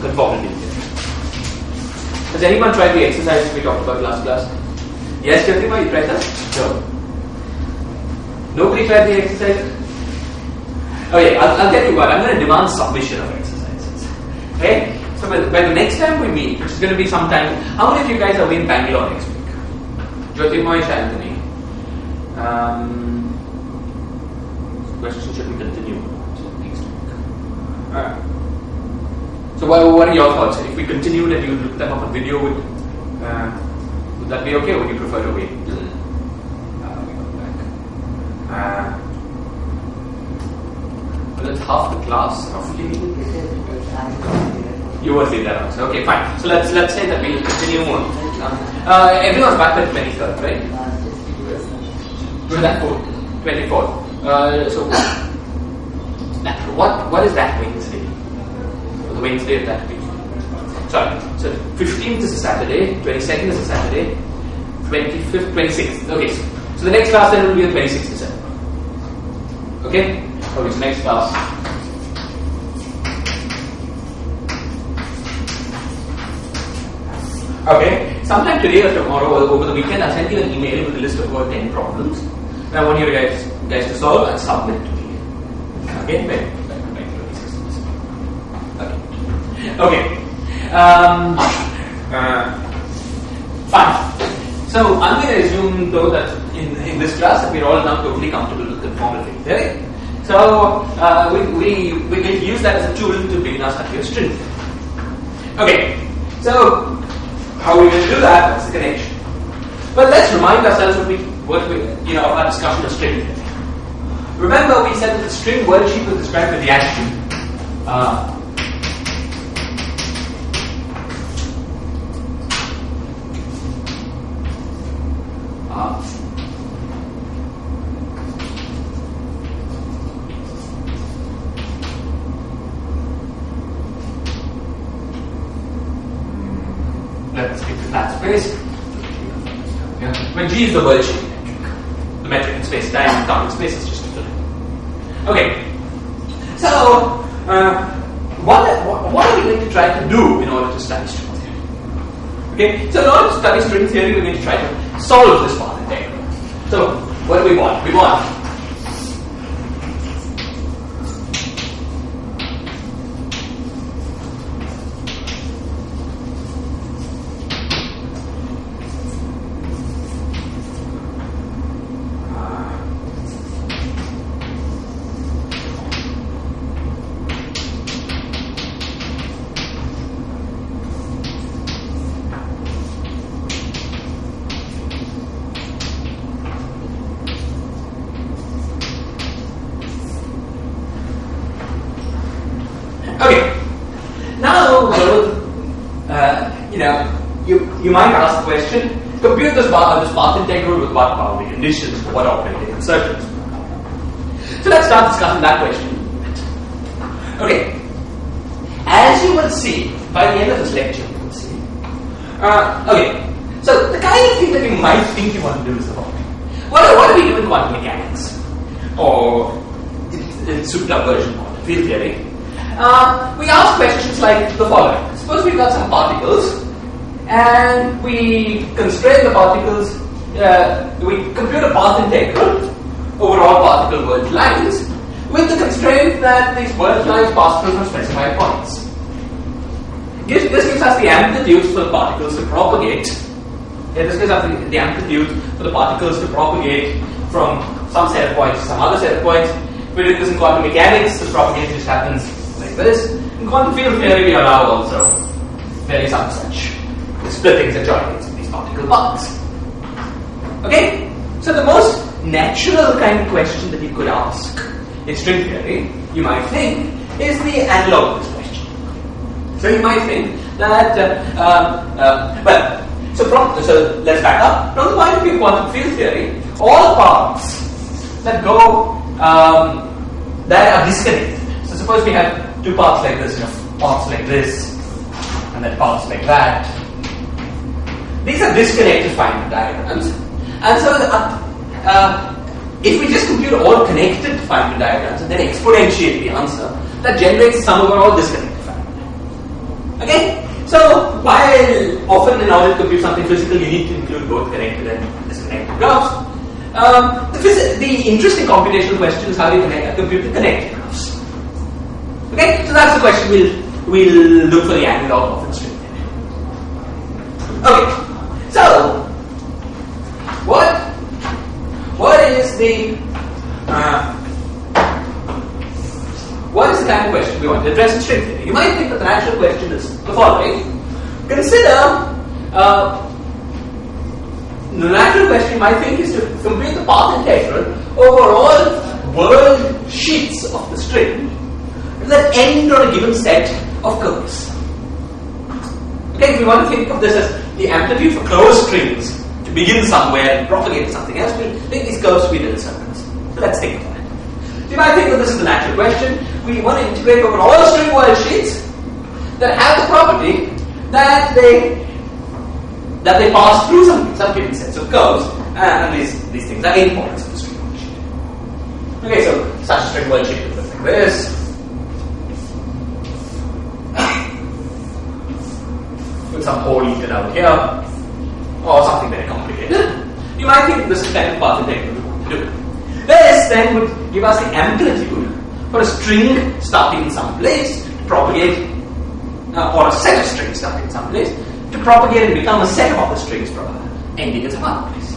theory. Has anyone tried the exercise we talked about last class? Yes, Jyotima, you tried that? No. Nobody tried the exercise? Okay, I'll, I'll tell you what, I'm going to demand submission of exercises. Okay? So by, by the next time we meet, which is going to be sometime, how many of you guys are in Bangalore next week? Jyotirmoy Anthony. Um, question should we continue next week? Alright. So what, what are your thoughts? If we continued and you looked them up on video, would, uh, would that be okay or would you prefer to wait uh, we? Uh, well, it's half the class roughly. You won't see that answer. Okay, fine. So let's let's say that we'll continue on. Uh, everyone's back at 23rd, right? that 24th. Uh, so what what is that Wednesday? The Wednesday of that week. Sorry. So 15th is a Saturday, 22nd is a Saturday, 25th, 26th. Okay. So, the next class then will be the 26th December. Okay. Oh, okay. So next class. Okay. Sometime today or tomorrow or over the weekend, I'll send you an email with a list of about 10 problems. And I want you guys, guys to solve and submit to me. Okay? Okay. Um, uh, fine. So I'm going to assume though that in, in this class that we're all now totally comfortable with conformal field theory. So uh, we, we, we will use that as a tool to begin our study of string. Okay. So how are we going to do that? What's the connection? Well, let's remind ourselves what we, what we, you know, of our discussion of string. Remember, we said that the string worldsheet was described with the adjective. Uh, uh, let's get to that space. Yeah. When G is the worldsheet metric, the metric in space, time time in space is just a fill. Okay. So, uh, what, what are we going to try to do in order to study string theory? Okay, so order to study string theory, we're going to try to solve this integral. So, what do we want? We want integral are the conditions, for what operating insertions. So let's start discussing that question. Okay. As you will see, by the end of this lecture, you will see. Uh, okay. So the kind of thing that you might think you want to do is the following. What, what do we do in quantum mechanics? Or in, in souped up version of field theory? Uh, we ask questions like the following. Suppose we've got some particles and we constrain the particles, uh, we compute a path integral over all particle world lines with the constraint that these world lines pass through some specified points. This gives us the amplitudes for the particles to propagate. Yeah, this gives us the, the amplitude for the particles to propagate from some set of points to some other set of points. We did this in quantum mechanics, this propagation just happens like this. In quantum field theory, we allow also very some such splittings and joinings of these particle paths. Okay? So the most natural kind of question that you could ask in string theory, you might think, is the analog of this question. So you might think that, uh, uh, uh, well, so from, so let's back up. From the point of view of quantum field theory, all paths that go, um, that are disconnected. So suppose we have two paths like this, you know, paths like this, and then paths like that. These are disconnected Feynman diagrams. And so, uh, uh, if we just compute all connected Feynman diagrams and then exponentiate the answer, that generates sum over all disconnected Feynman Okay? So while often in order to compute something physical, you need to include both connected and disconnected graphs. Um, the, phys- the interesting computational question is how do you connect, compute the connected graphs? Okay, so that's the question we'll we'll look for the analog of the string. Okay, so what what is the uh, what is the kind of question we want to address in string theory? You might think that the natural question is the following. Consider uh, the natural question you might think is to compute the path integral over all world sheets of the string that end on a given set of curves. Okay, if we want to think of this as the amplitude for closed strings begin somewhere and propagate to something else, we make these curves be little circles. So let's think that. So you might think that this is the natural question. We want to integrate over all string world sheets that have the property that they that they pass through some, some given sets of curves, uh, and these, these things are endpoints of the string world sheet. Okay, so such a string world sheet would look like this. With some hole eaten out here, or something very complicated. You might think this is kind of path integral we want to do. This then would give us the amplitude for a string starting in some place to propagate, uh, or a set of strings starting in some place to propagate and become a set of other strings ending in some other place.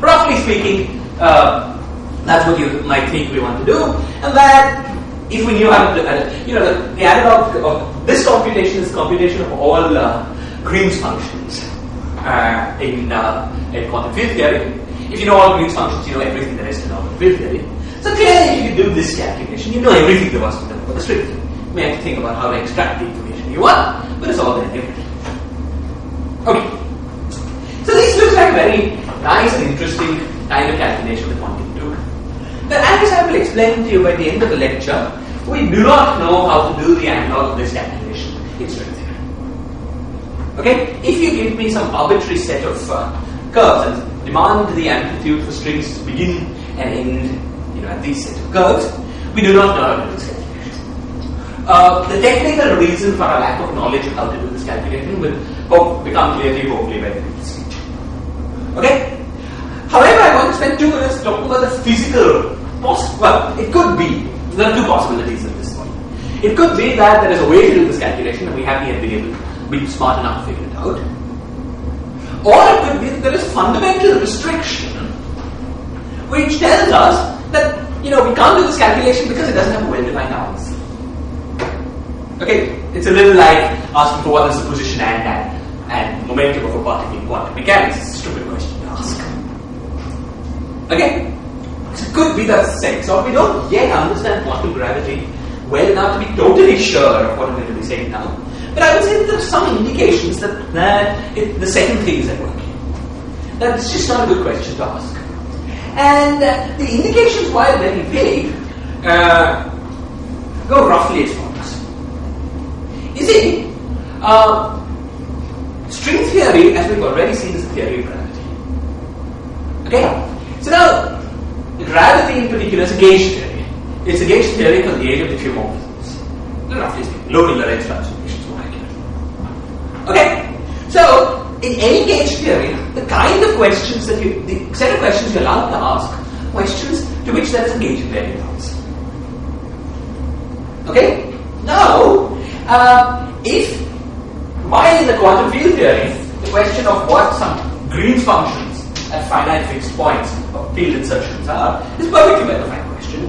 Roughly speaking, uh, that's what you might think we want to do, and that if we knew how to, uh, you know, the, the analog of this computation is computation of all uh, Green's functions uh, in, uh, in quantum field theory. If you know all Green's functions, you know everything there is to know about field theory. So clearly, if you do this calculation, you know everything there was to know about the string. You may have to think about how to extract the information you want, but it's all there given. Okay. So this looks like a very nice and interesting kind of calculation that one can do. But as I will explain to you by the end of the lecture, we do not know how to do the analog of this calculation in string. Okay? If you give me some arbitrary set of uh, curves and demand the amplitude for strings to begin and end, you know, at these set of curves, we do not know how to do this calculation. Uh, the technical reason for our lack of knowledge of how to do this calculation will hope, become clearly hopefully by the end of next speech. Okay? However, I want to spend two minutes talking about the physical poss- well, it could be there are two possibilities at this point. It could be that there is a way to do this calculation and we haven't yet been able to be smart enough to figure it out. Or it could be that there is fundamental restriction which tells us that you know we can't do this calculation because it doesn't have a well-defined answer. Okay, it's a little like asking for what is the position and, and, and momentum of a particle in quantum mechanics. It's a stupid question to ask. Okay? It could be the sense, or we don't yet understand quantum gravity well enough to be totally sure of what I'm going to be saying now. But I would say that there are some indications that, that it, the second thing is at work. That it's just not a good question to ask. And uh, the indications, while very vague, uh, go roughly as follows. You see, uh, string theory, as we've already seen, is a theory of gravity. Okay? So now, Gravity in particular is a gauge theory. It's a gauge theory for the age of the few diffeomorphisms. Roughly speaking, local Lorentz more accurate. Okay? So, in any gauge theory, the kind of questions that you, the set of questions you're allowed to ask, questions to which there is a gauge answer. Okay? Now, uh, if while in the quantum field theory, the question of what some Green's functions at finite fixed points of field insertions are is perfectly well defined question.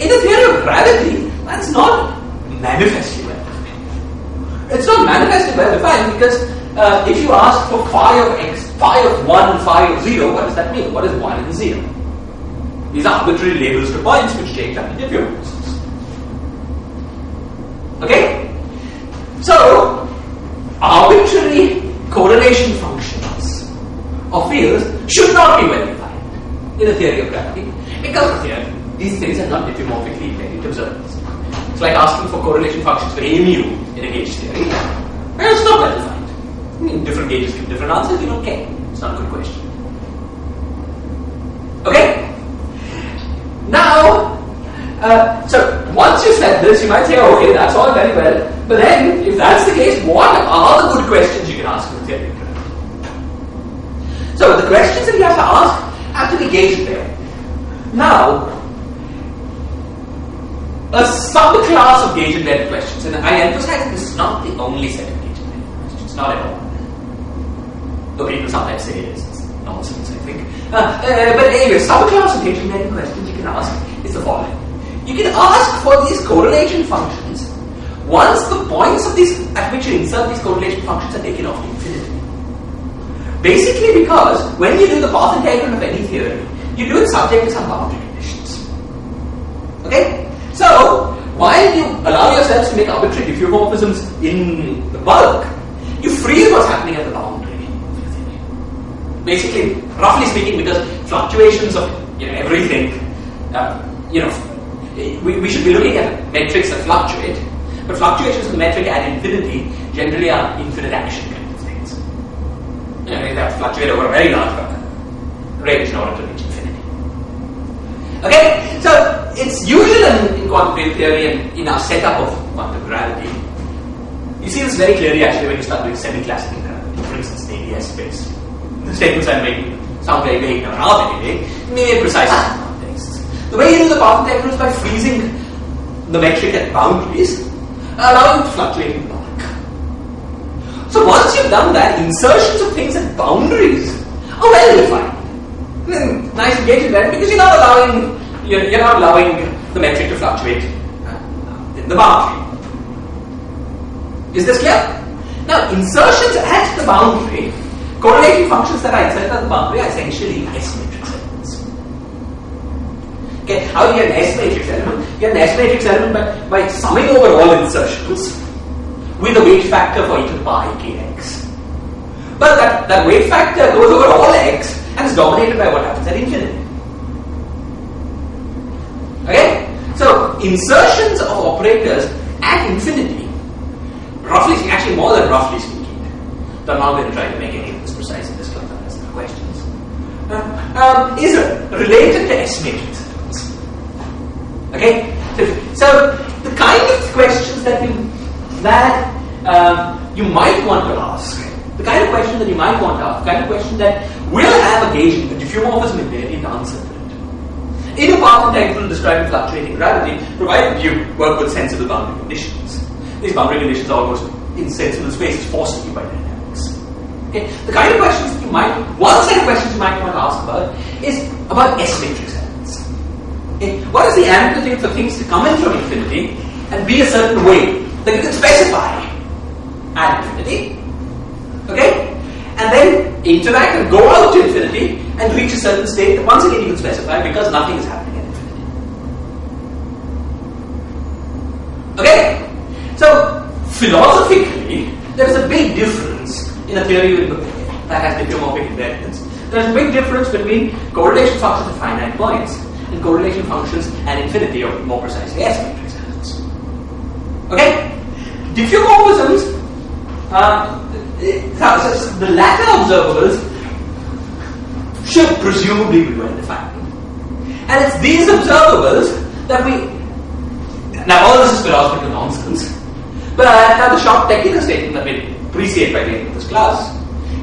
In the theory of gravity, that's not manifestly well defined. It's not manifestly well defined because uh, if you ask for phi of x, phi of 1 phi of 0, what does that mean? What is 1 and 0? These are arbitrary labels to points which change under diffeomorphisms. Okay? So, arbitrary correlation functions of fields should not be well defined in the theory of gravity because here these things are not diffeomorphically invariant observables. It's like asking for correlation functions for a mu in a gauge theory. It's not well. I mean, different gauges give different answers, you don't care. It's not a good question. Okay? Now, uh, so once once you said this, you might say, okay, that's all very well. But then, if that's the case, what are the good questions you can ask in theory? So the questions that you have to ask have to be gauged there. Now, a subclass of gauge and questions, and I emphasize this is not the only set of gauge and questions, not at all. Sometimes say it is, nonsense, I think. Uh, uh, but anyway, gauge and questions you can ask is the following. You can ask for these correlation functions once the points of these at which you insert these correlation functions are taken off to infinity. Basically because when you do the path integral of any theory, you do it subject to some boundary conditions. Okay? So, while you allow yourselves to make arbitrary diffeomorphisms in the bulk, you freeze what's happening at the boundary. Basically, roughly speaking, because fluctuations of you know, everything, uh, you know, we, we should be looking at metrics that fluctuate, but fluctuations of the metric at infinity generally are infinite action kind of things. You know, to fluctuate over a very large range in order to reach infinity. Okay, so it's usual in, in quantum field theory and in our setup of quantum gravity. You see this very clearly actually when you start doing semi-classical gravity, for instance, in AdS space. The statements I'm making sound very vague now, are very vague, maybe precise in contexts. The way you do the path integral is by freezing the metric at boundaries, allowing it to fluctuate bulk. So once you've done that, insertions of things at boundaries are well defined. Nice engagement there because you're not allowing you're, you're not allowing the metric to fluctuate uh, in the boundary. Is this clear? Now, insertions at the boundary, correlating functions that are inserted the boundary are essentially S matrix elements. Okay, how do you get an S matrix element? You get an S matrix element by, by summing over all insertions with a weight factor for e to the power kx. But that, that weight factor goes over all x and is dominated by what happens at infinity. Okay? So, insertions of operators at infinity, roughly speaking, actually more than roughly speaking, but I'm not going to try to make any um, is related to matrix Okay? So, the kind of questions that you, that um, you might want to ask, the kind of question that you might want to ask, the kind of question that will have a gauge, a diffeomorphism invariant answer to it. In a path integral describing fluctuating gravity, provided you work with sensible boundary conditions. These boundary conditions are almost in sensible spaces forced you by dynamics. Okay? The kind of questions that you might, one set of questions you might want to ask about is about S matrix elements. Okay? What is the amplitude for things to come in from infinity and be a certain way that you can specify at infinity? Okay? And then interact and go out to infinity and reach a certain state that once again you can specify because nothing is happening at infinity. Okay? So, philosophically, there is a big difference in a theory that has diffeomorphic invariance. There's a big difference between correlation functions at finite points and correlation functions at infinity, or more precisely, S matrix elements. Okay? Diffeomorphisms, uh, the latter observables should presumably be well defined. And it's these observables that we. Now, all this is philosophical nonsense, but now the short technical statement that we appreciate by the end of this class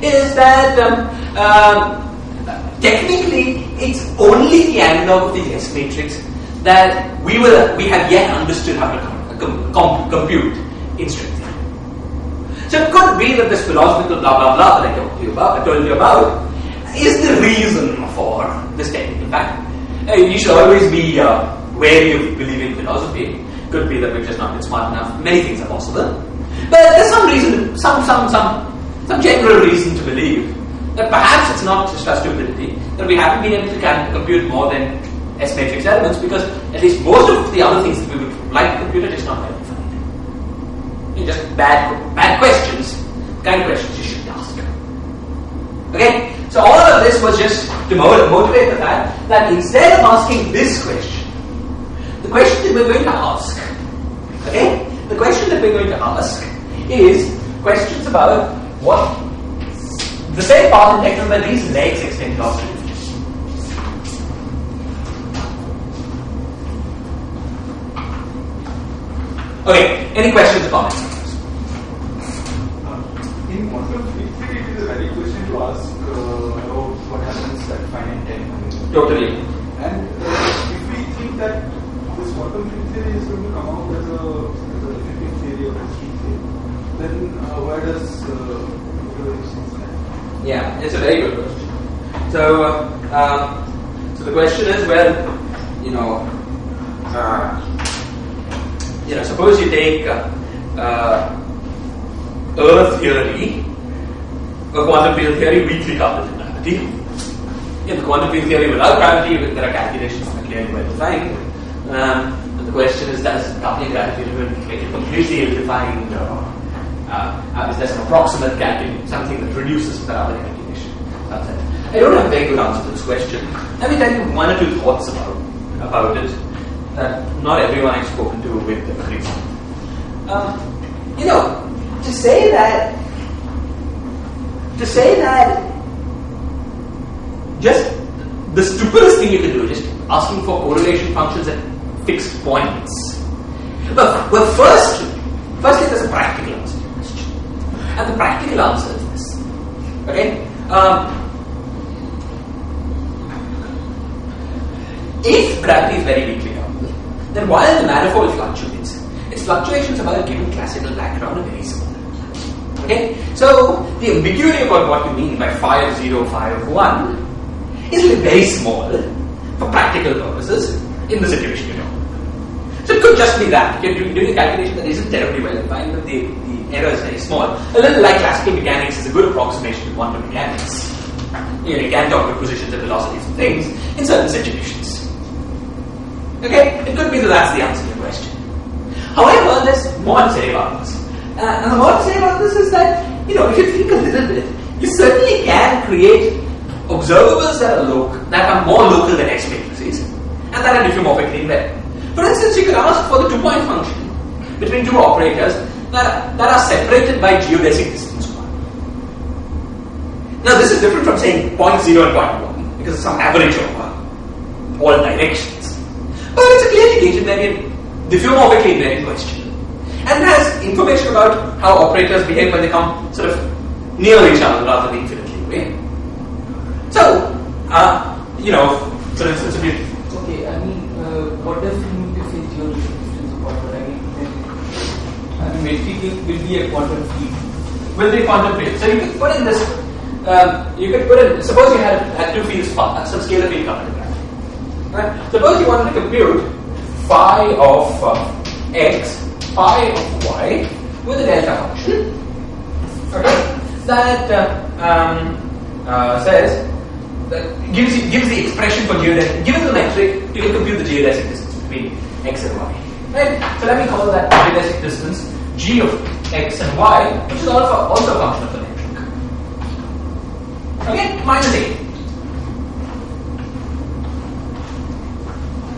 is that um, um, technically it's only the analog of the S matrix that we will we have yet understood how to com- com- compute in string theory. So it could be that this philosophical blah blah blah that I told you about, I told you about, is the reason for this technical fact. Uh, you should always be uh, wary of believing philosophy. Could be that we've just not been smart enough. Many things are possible, but there's some reason, some some some some general reason to believe that perhaps it's not just our stupidity that we haven't been able to compute more than S matrix elements because at least most of the other things that we would like to compute are just not well defined. Just bad bad questions, kind of questions you shouldn't ask. Okay? So all of this was just to motivate the fact that instead of asking this question, the question that we're going to ask, okay? The question that we're going to ask is questions about what the same part path integral where these legs extend off to Okay, any questions or comments? Uh, in quantum theory, it is a very question to ask uh, about what happens at finite time. Totally. And uh, if we think that this quantum field theory is going to come out as a, as a definitive theory or a string theory, then uh, where does uh? Yeah, it's a very good question. So, um, so the question is, well, you know, uh, you know, suppose you take Earth theory, a quantum field theory weakly coupled to gravity. In the quantum field theory without gravity, there are calculations that are clearly well defined. Um, and the question is, does coupling gravity make it completely ill-defined, or uh, is there some approximate calculation, something that reduces the other calculation? I don't have a very good answer to this question. Let me tell you one or two thoughts about about it that not everyone I've spoken to with agrees. Um, you know, to say that to say that just the stupidest thing you can do is just asking for correlation functions at fixed points. But well, first, firstly, there's a practical answer to the question, and the practical answer is this. Okay. Um, if gravity is very weakly coupled, then while the manifold fluctuates, its fluctuations about a given classical background are very small. Okay? So the ambiguity about what you mean by phi of 0, phi of 1 is very small for practical purposes in the situation you know. So it could just be that. You're doing a calculation that isn't terribly well defined, but the error is very small. A little like classical mechanics is a good approximation to quantum mechanics. You, know, you can talk about positions and velocities and things in certain situations. Okay? It could be that that's the answer to your question. However, there's more to say about this. Uh, and the more to say about this is that, you know, if you think a little bit, you certainly can create observables that are local, that are more local than S matrices, and that are diffeomorphically invariant. For instance, you could ask for the two-point function between two operators that, that are separated by geodesic distance 1. Now, this is different from saying point 0 and point 1, because it's some average of uh, all directions. But it's a clearly gauge invariant, diffeomorphically invariant question. And has information about how operators behave when they come sort of near each other rather than infinitely away. So, uh, you know, for instance, if you Okay, I mean, uh, what does it mean to say geodesic distance of quantum? I mean, metric will be a quantum field. will be quantum field. So you could put in this, um, you could put in, suppose you had, had two fields, some scalar field coupled together. Right? Suppose you wanted to compute phi of uh, x, phi of y with a delta function. Okay? That uh, um, uh, says, that gives, you, gives the expression for geodesic, given the metric, you can compute the geodesic distance between x and y. Right? So let me call that geodesic distance g of x and y, which is also, also a function of the metric. Okay? Minus a.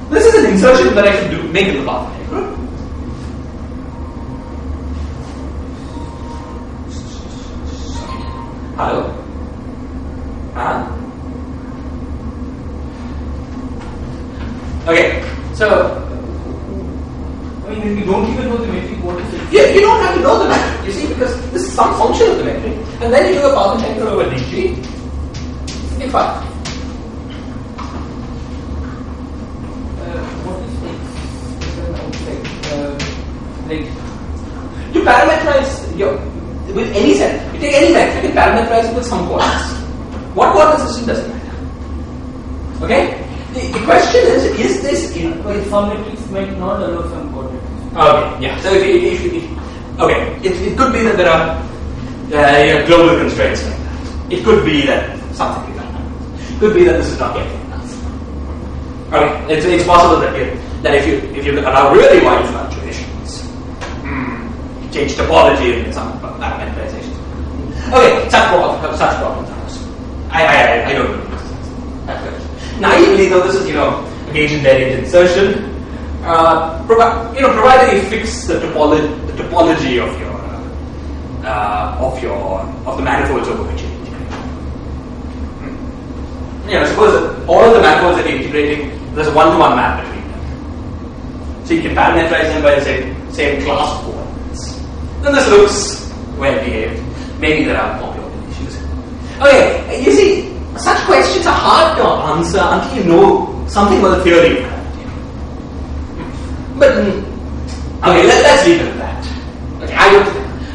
This is an insertion that I should do, make in the path diagram. Hello? Huh? Okay, so I mean, we don't even know the metric, what is it? you, you don't have to know the metric, you see, because this is some function of the metric, and then you do a path integral over dg in phi. Uh, what is x? Is an. Uh, like, You parameterize your with any set. You take any metric and parameterize it with some coordinates. What coordinate system doesn't matter. Okay? The, the question is, is this in well, some metrics might not allow some coordinates. Okay, yeah. So if, if, if okay, it, it could be that there are uh, you know, global constraints like that. It could be that something like that. Could be that this is not getting enough. Okay, it's, it's possible that you, that if you if you allow really wide fluctuations, hmm, change topology and some parameterization. Okay, such problems, such problems. I I I, I don't know. Naively, though, this is you know gauge invariant insertion. Uh, provi- you know, provided you fix the topology, the topology of your uh, of your of the manifolds over which you're integrating. Hmm. You know, suppose that all the manifolds that you're integrating, there's a one-to-one map between them. So you can parameterize them by the same same class of coordinates. Then this looks well behaved. Maybe there are more issues. Okay, you see, such questions are hard to answer until you know something about the theory of. But mm, okay, let, us leave it at that. Okay, I don't,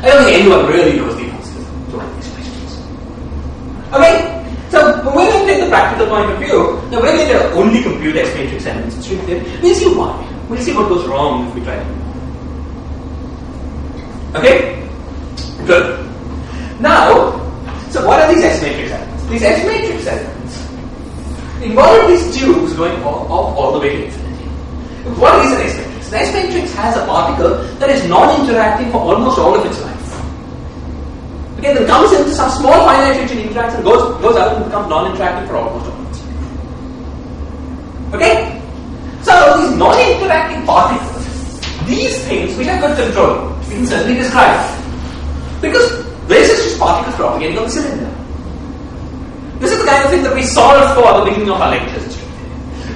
I don't think anyone really knows the answers to all these questions. Okay, so when we take the practical point of view, now going to only compute S matrix elements in string theory. We'll see why. We'll see what goes wrong if we try to. Okay, good. Now, so what are these S matrix elements? These S matrix elements involve these tubes going all, all, all the way to infinity. What is an S matrix? An S matrix has a particle that is non-interacting for almost all of its life. Okay, then comes into some small finite region, interacts and goes, goes out and becomes non-interacting for almost all of its life. Okay? So these non-interacting particles, these things we have good control. We can certainly describe. Because this is just particles propagating on the cylinder. This is the kind of thing that we solve for at the beginning of our lectures.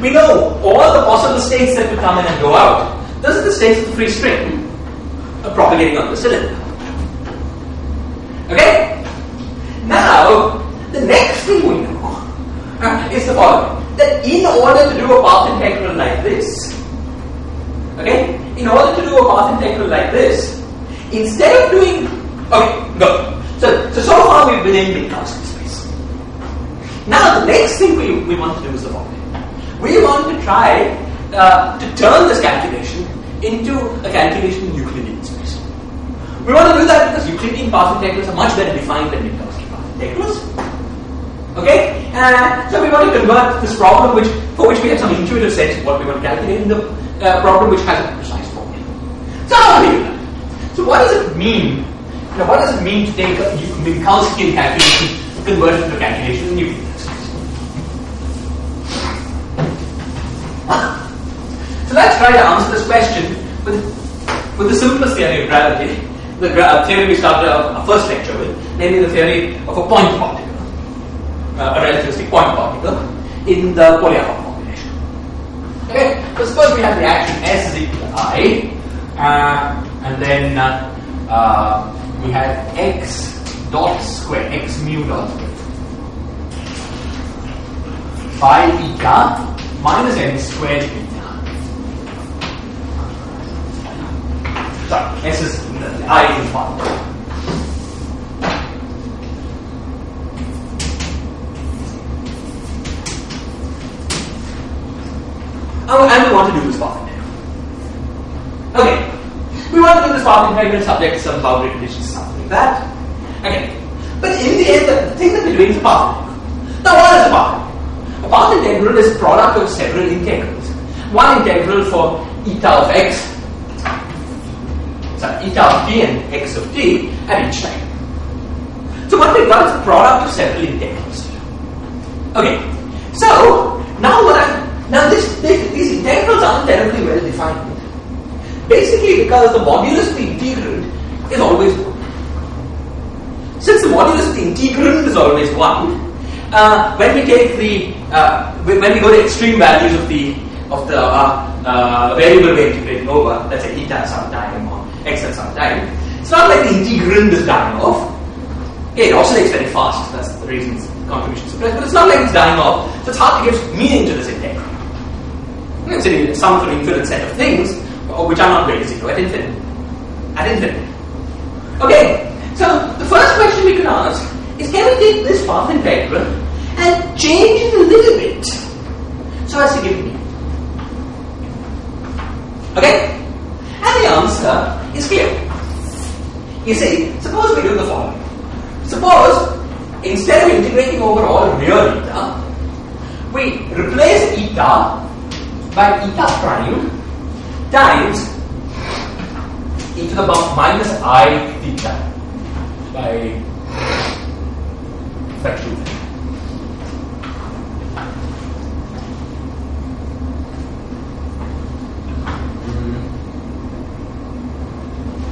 We know all the possible states that will come in and go out. Those are the states of the free string propagating on the cylinder. Okay? Now, the next thing we know uh, is the following. That in order to do a path integral like this, okay, in order to do a path integral like this, instead of doing, okay, go. So, so, so far we've been in space. Now the next thing we, we want to do is the following. We want to try uh, to turn this calculation into a calculation in Euclidean space. We want to do that because Euclidean path integrals are much better defined than Minkowski path integrals. Okay? Uh, so we want to convert this problem which for which we have some intuitive sense of what we want to calculate into a uh, problem which has a precise formula. So how do we do that? So what does it mean? You know, what does it mean to take a Minkowskian calculation, convert it into a calculation in Euclidean space? So let's try to answer this question with, with the simplest theory of gravity, the gra- theory we started our, first lecture with, namely the theory of a point particle uh, a relativistic point particle in the Polyakov formulation. Okay, so suppose we have the action S is equal to I, uh, and then uh, uh, we have x dot square, x mu dot by eta minus n squared eta. Sorry, S is I is one. Oh, and we want to do this path integral. Okay. We want to do this path integral subject to some boundary conditions, something like that. Okay. But in the end, the thing that we're doing is a path integral. Now, what is a path path integral is product of several integrals. One integral for eta of x, sorry, eta of t and x of t at each time. So what we've got is product of several integrals. Okay. So, now what I'm now, this, this, these integrals aren't terribly well defined. Basically, because the modulus of the integrand is always 1. Since the modulus of the integrand is always 1, uh, when we take the, uh, when we go to extreme values of the, of the uh, uh variable we're integrating over, let's say eta at some time or x at some time, it's not like the integrand is dying off. Okay, it oscillates very fast, that's the reason contribution suppressed, but it's not like it's dying off, so it's hard to give meaning to this integral. It's in some sort of infinite set of things, which are not to zero at infinity. At infinity. Okay, so the first question we can ask is can we take this path integral and change it a little bit so as to give me? Okay? And the answer is clear. You see, suppose we do the following. Suppose instead of integrating over all real eta, we replace eta by eta prime times e to the minus i theta by fraction.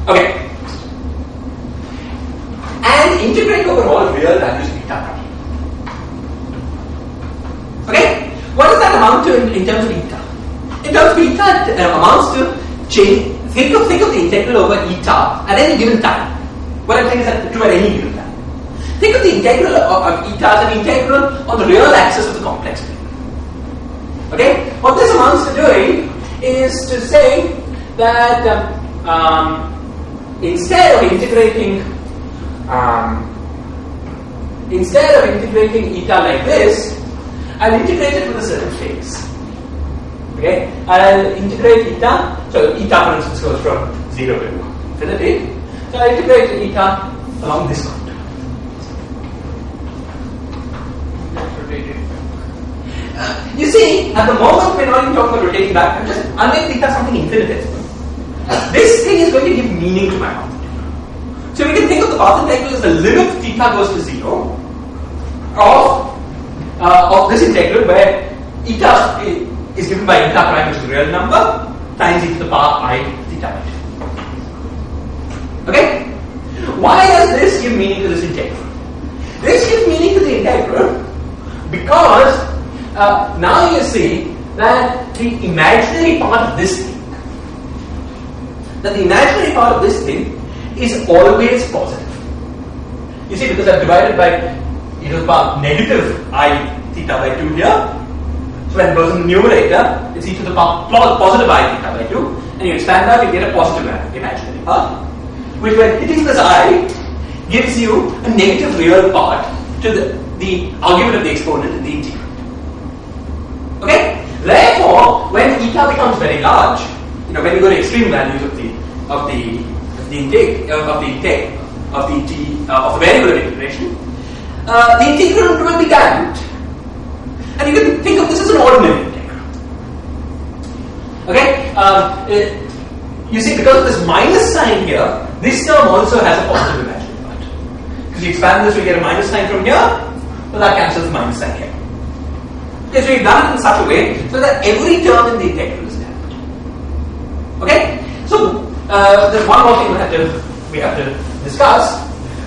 Okay. And integrate over all real values theta prime. Okay? What does that amount to in, in terms of eta? In terms of eta, it uh, amounts to change think of think of the integral over eta at any given time. What I'm saying is that true at any given. Think of the integral of, of eta as an integral on the real axis of the complex plane. Okay? What this amounts to doing is to say that um, um, instead of integrating um, instead of integrating eta like this, I'll integrate it with a certain phase. Okay? I'll integrate eta, so eta for instance goes from 0 to infinity. So I'll integrate eta along this contour. You see, at the moment not even talking about rotating back, I'm just I'm theta something infinitesimal. This thing is going to give meaning to my path. So we can think of the path integral as the limit theta goes to zero of uh, of this integral where eta is given by eta prime, which is a real number, times e to the power i theta Okay? Why does this give meaning to this integral? This gives meaning to the integral because uh, now you see that the imaginary part of this thing, that the imaginary part of this thing is always positive. You see, because I've divided by e to power negative i theta by 2 here. So when it goes in the numerator, it's e to the power positive i theta by 2, and you expand that, you get a positive imaginary part, which when hitting this i gives you a negative real part to the, the argument of the exponent in the integral. Okay? Therefore, when eta becomes very large, you know, when you go to extreme values of the of the of the intake uh, of the intake of the t uh, of the variable integration, uh, the integral will be damped, and you can think of this as an ordinary integral. Okay? Um, it, you see, because of this minus sign here, this term also has a positive imaginary part. Because you expand this, we get a minus sign from here, so that cancels the minus sign here. Okay, so we've done it in such a way so that every term in the integral is damped. Okay? So uh, there's one more thing we have to we have to discuss,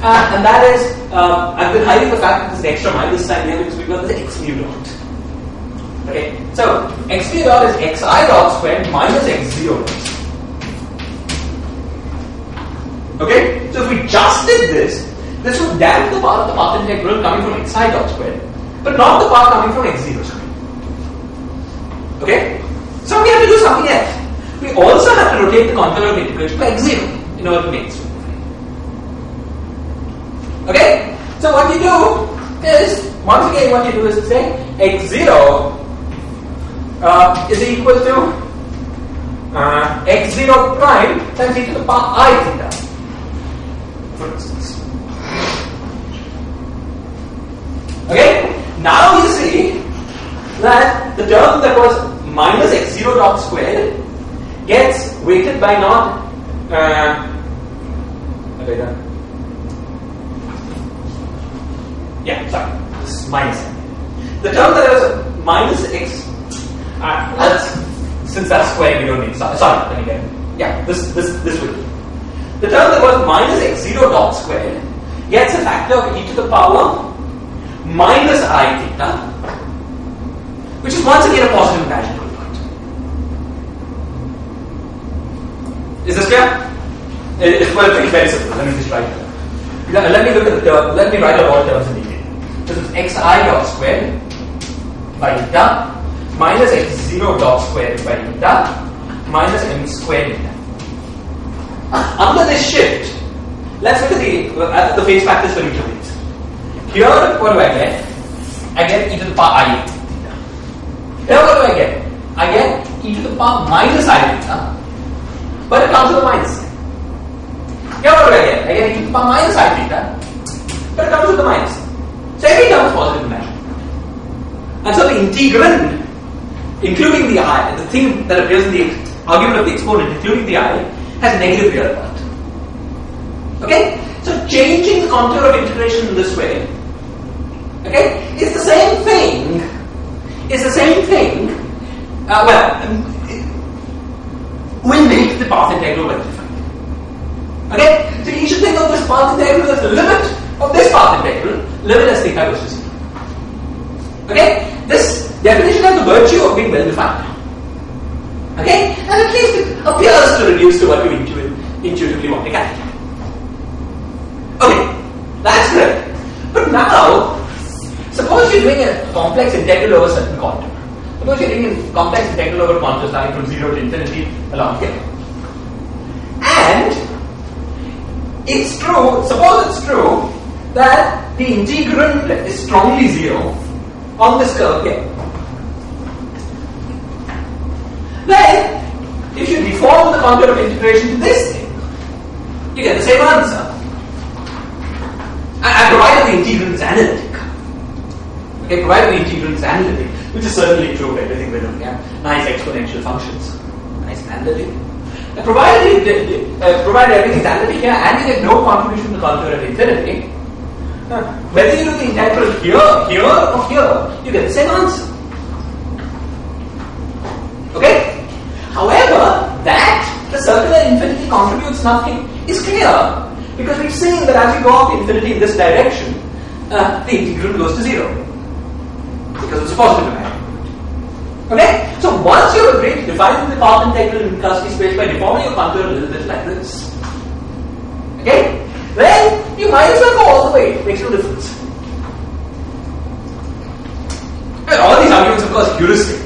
uh, and that is uh, I've been hiding the fact that there's an extra minus sign here because we've got the x mu dot. Okay, so x mu dot is xi dot squared minus x zero dot. Okay, so if we just did this, this would damp the part of the path integral coming from xi dot squared, but not the part coming from x zero. Okay, so we have to do something else. We also have to rotate the contour of integration by x zero in order to make this. Okay, so what you do is once again what you do is to say x zero uh, is equal to uh, x zero prime times e to the power i theta for instance. Okay? Now you see that the term that was minus x0 dot squared gets weighted by not uh, yeah, sorry, this is minus. The term that was minus x uh, that's, since that's squared we don't need sorry, sorry let me get it. Yeah, this this this will do. The term that was minus x0 dot squared gets a factor of e to the power minus i theta, which is once again a positive imaginary part. Is this clear? It's, well, it's very simple. Let me just write it. Let me look at the term, let me write out all terms in detail. So it's xi dot squared by theta minus x0 dot squared by theta minus m squared theta. Under this shift, let's look at the, uh, at the phase factors for each of these. Here, what do I get? I get e to the power i theta. Here, what do I get? I get e to the power minus i theta, but it comes with a minus. Here, what do I get? I get e to the power minus i theta, but it comes with a minus. So every term is positive imaginary. And so the integrand, including the i, the thing that appears in the argument of the exponent, including the i, has a negative real part. Okay? So changing the contour of integration in this way, okay, It's the same thing, It's the same thing, uh, well, um, will make the path integral different. Okay? So you should think of this path integral as the limit of this path integral, limit as theta goes to zero. Okay? This definition has the virtue of being well defined. Okay? And at least it appears to reduce to what you intuit- intuitively want to calculate. Okay, that's great. But now, suppose you're doing a complex integral over a certain contour. Suppose you're doing a complex integral over contours starting from 0 to infinity along here. And it's true, suppose it's true that the integrand is strongly 0 on this curve here. Then, if you deform the contour of integration to this thing, you get the same answer. And, and provided the integrand is analytic. Okay, provided the integrand is analytic, which is certainly true of everything we're looking at. Nice exponential functions. Nice analytic. And provided, uh, provided everything is analytic here and you get no contribution to at infinity, uh, whether you do the integral here, here, or here, you get the same answer. Okay? However, that the circular infinity contributes nothing is clear because we've seen that as you go off infinity in this direction, uh, the integral goes to zero because it's a positive magnitude. Okay? So once you've agreed to define the path integral in Minkowski space by deforming your contour a little bit like this, okay? Then you might as well go all the way. It makes no difference. And all these arguments, of course, heuristic.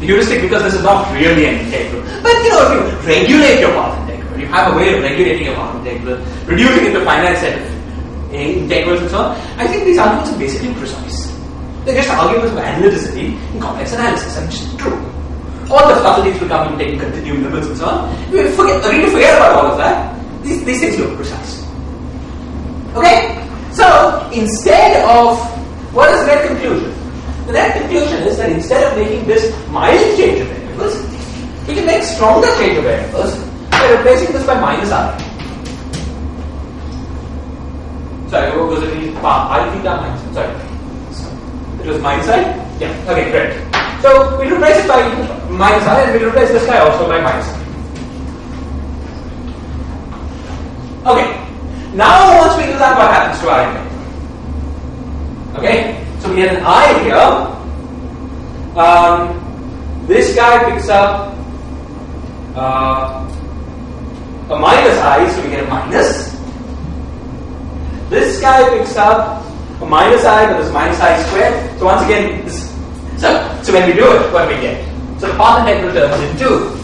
Heuristic because this is not really an integral. But you know, if you regulate your path integral, you have a way of regulating your path integral, reducing it to finite set of eh, integrals and so on, I think these arguments are basically precise. They're just arguments of analyticity in complex analysis, and it's true. All the subtleties will come in taking continuum limits and so on. We forget, to forget about all of that. These, these things look precise. Okay? So, instead of, what is the net conclusion? The net conclusion is that instead of making this mild change of variables, we can make stronger change of variables by replacing this by minus i. Sorry, what was it? I theta minus, sorry. It was minus i? Yeah, okay, great. So, we replace it by minus i and we replace this guy also by minus i. Okay, now once we do that, what happens to our integral? Okay, so we have an i here. Um, this guy picks up uh, a minus i, so we get a minus. This guy picks up a minus i, there's minus i squared. So once again, this, so so when we do it, what do we get? So the path integral turns into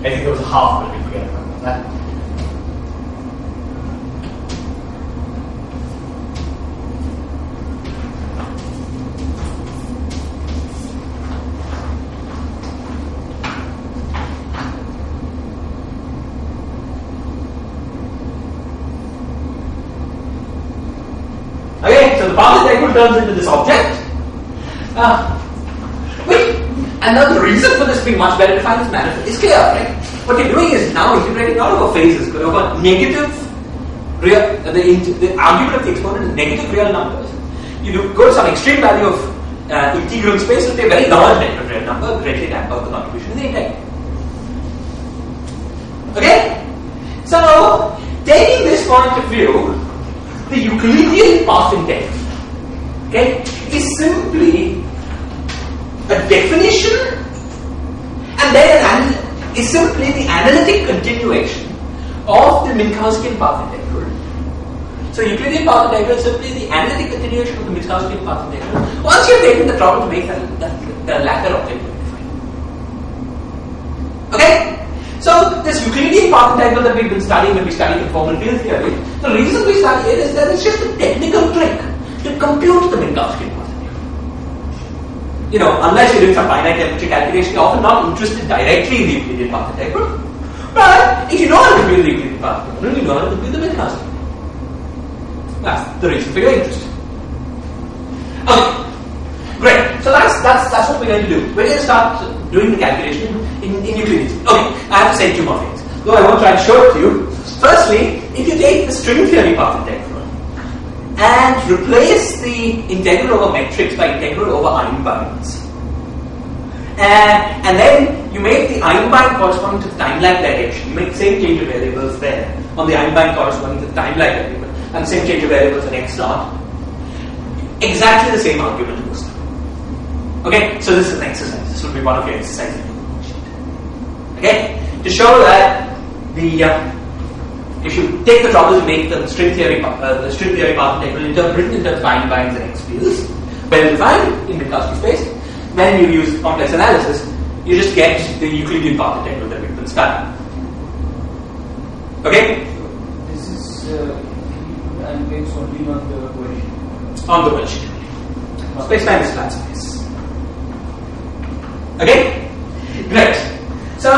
I think it was half, but we forget about that. Okay, so the path integral turns into this object. Uh, which, and now the reason for this being better defined is clear, right? What you're doing is now integrating not over phases, but over negative real. Uh, the, the argument of the exponent is negative real numbers. You do go to some extreme value of uh, integral space with a very large negative real number, greatly out the contribution of the integral. Okay? So, taking this point of view, the Euclidean path integral okay, is simply a definition and then an an- is simply the analytic continuation of the Minkowskian path integral. So Euclidean path integral is simply the analytic continuation of the Minkowskian path integral once you've taken the trouble to make the, the, the latter object defined. Okay? So this Euclidean path integral that we've been studying when we study conformal field theory, the reason we study it is that it's just a technical trick to compute the Minkowskian. You know, unless you're doing some finite temperature calculation, you're often not interested directly in the Euclidean path integral. But if you know how to build the Euclidean path integral, you know how to build the Minkowskian. That's the reason for your interest. Okay. Great. So that's that's that's what we're going to do. We're going to start doing the calculation in, in Euclidean. Okay. I have to say two more things. Though I won't try and show it to you. Firstly, if you take the string theory path integral and replace the integral over metrics by integral over einbeins, Uh, and then you make the Einbein corresponding to the timelike direction. You make the same change of variables there on the Einbein corresponding to the timelike variable, and the same change of variables on x dot. Exactly the same argument goes through. Okay, so this is an exercise. This will be one of your exercises. Okay, to show that the uh, if you take the trouble to make the string theory uh, the string theory path integral in terms, written in terms of Einbeins and x fields, well defined in the Minkowski space, then you use complex analysis, you just get the Euclidean path integral that we've been studying. Okay? This is uh, I'm based only on the question. On the worldsheet. Space time is flat space. Okay? Great. So,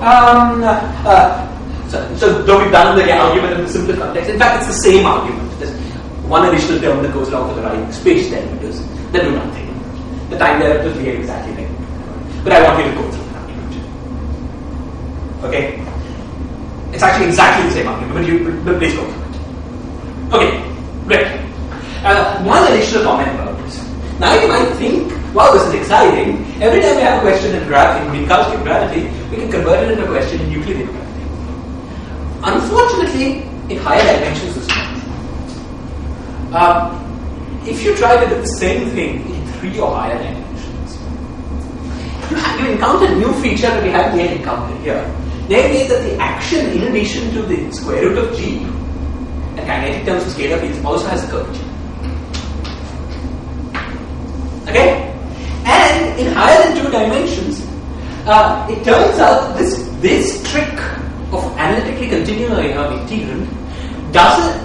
um, uh, so, so though we've done the argument in the simple context, in fact, it's the same argument. There's one additional term that goes along with the right space derivatives that do nothing. The time derivatives behave exactly like But I want you to go through that argument. Okay? It's actually exactly the same argument, but you but please go through it. Okay, great. Uh, one additional comment about this. Now you might think, wow, this is exciting. Every time we have a question in gravity, in Minkowski gravity, we can convert it into a question in Euclidean gravity. Unfortunately, in higher dimensions, not. Um, if you try to do the same thing in three or higher dimensions, you, you encounter a new feature that we haven't yet encountered here. Namely, that the action, in addition to the square root of g, and kinetic terms of scalar fields, also has a curvature. Okay? And in higher than two dimensions, uh, it turns out this, this trick of analytically continuing our integrand doesn't,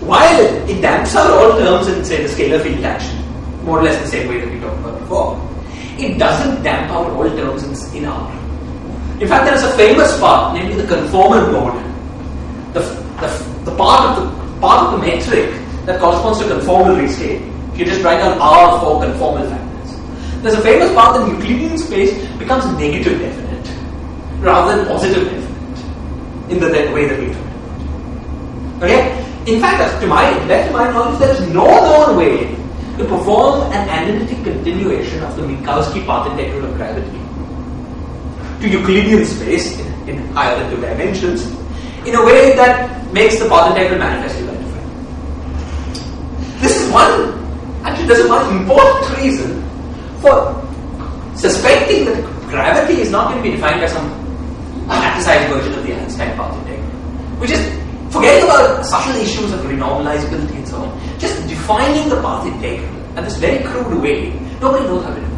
while it, damps out all terms in, say, the scalar field action, more or less the same way that we talked about before, it doesn't damp out all terms in, in R. In fact, there is a famous part, namely the conformal mode. The, the, the part of the part of the metric that corresponds to conformal restate. If you just write down R for conformal factors. There's a famous part that Euclidean space becomes negative definite rather than positive definite in the way that we do it. Okay? In fact, to my best to my knowledge, there is no known way to perform an analytic continuation of the Minkowski path integral of gravity to Euclidean space in, in higher than two dimensions in a way that makes the path integral manifestly well-defined. This is one, actually, this is one important reason for suspecting that gravity is not going to be defined by some mathesized version of the Einstein path integral, which is forgetting about subtle issues of renormalizability and so on, just defining the path integral in this very crude way, nobody knows how to do it.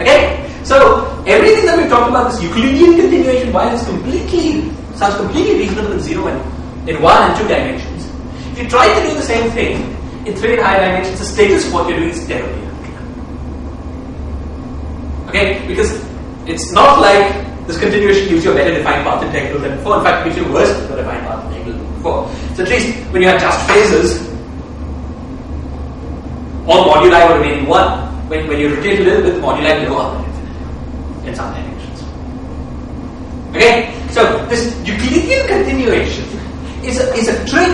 Okay? So, everything that we've talked about, this Euclidean continuation, while it's completely, sounds completely reasonable in 0 and in 1 and 2 dimensions, if you try to do the same thing in 3 and higher dimensions, the status of what you're doing is terribly unclear. Okay? Because it's not like this continuation gives you a better defined path integral than before. In fact, it gives you worse defined path integral than before. So at least when you have just phases, all moduli will remain in 1 when, when you rotate a little bit, the moduli will go up in some dimensions. Okay? So this Euclidean continuation is a, is a trick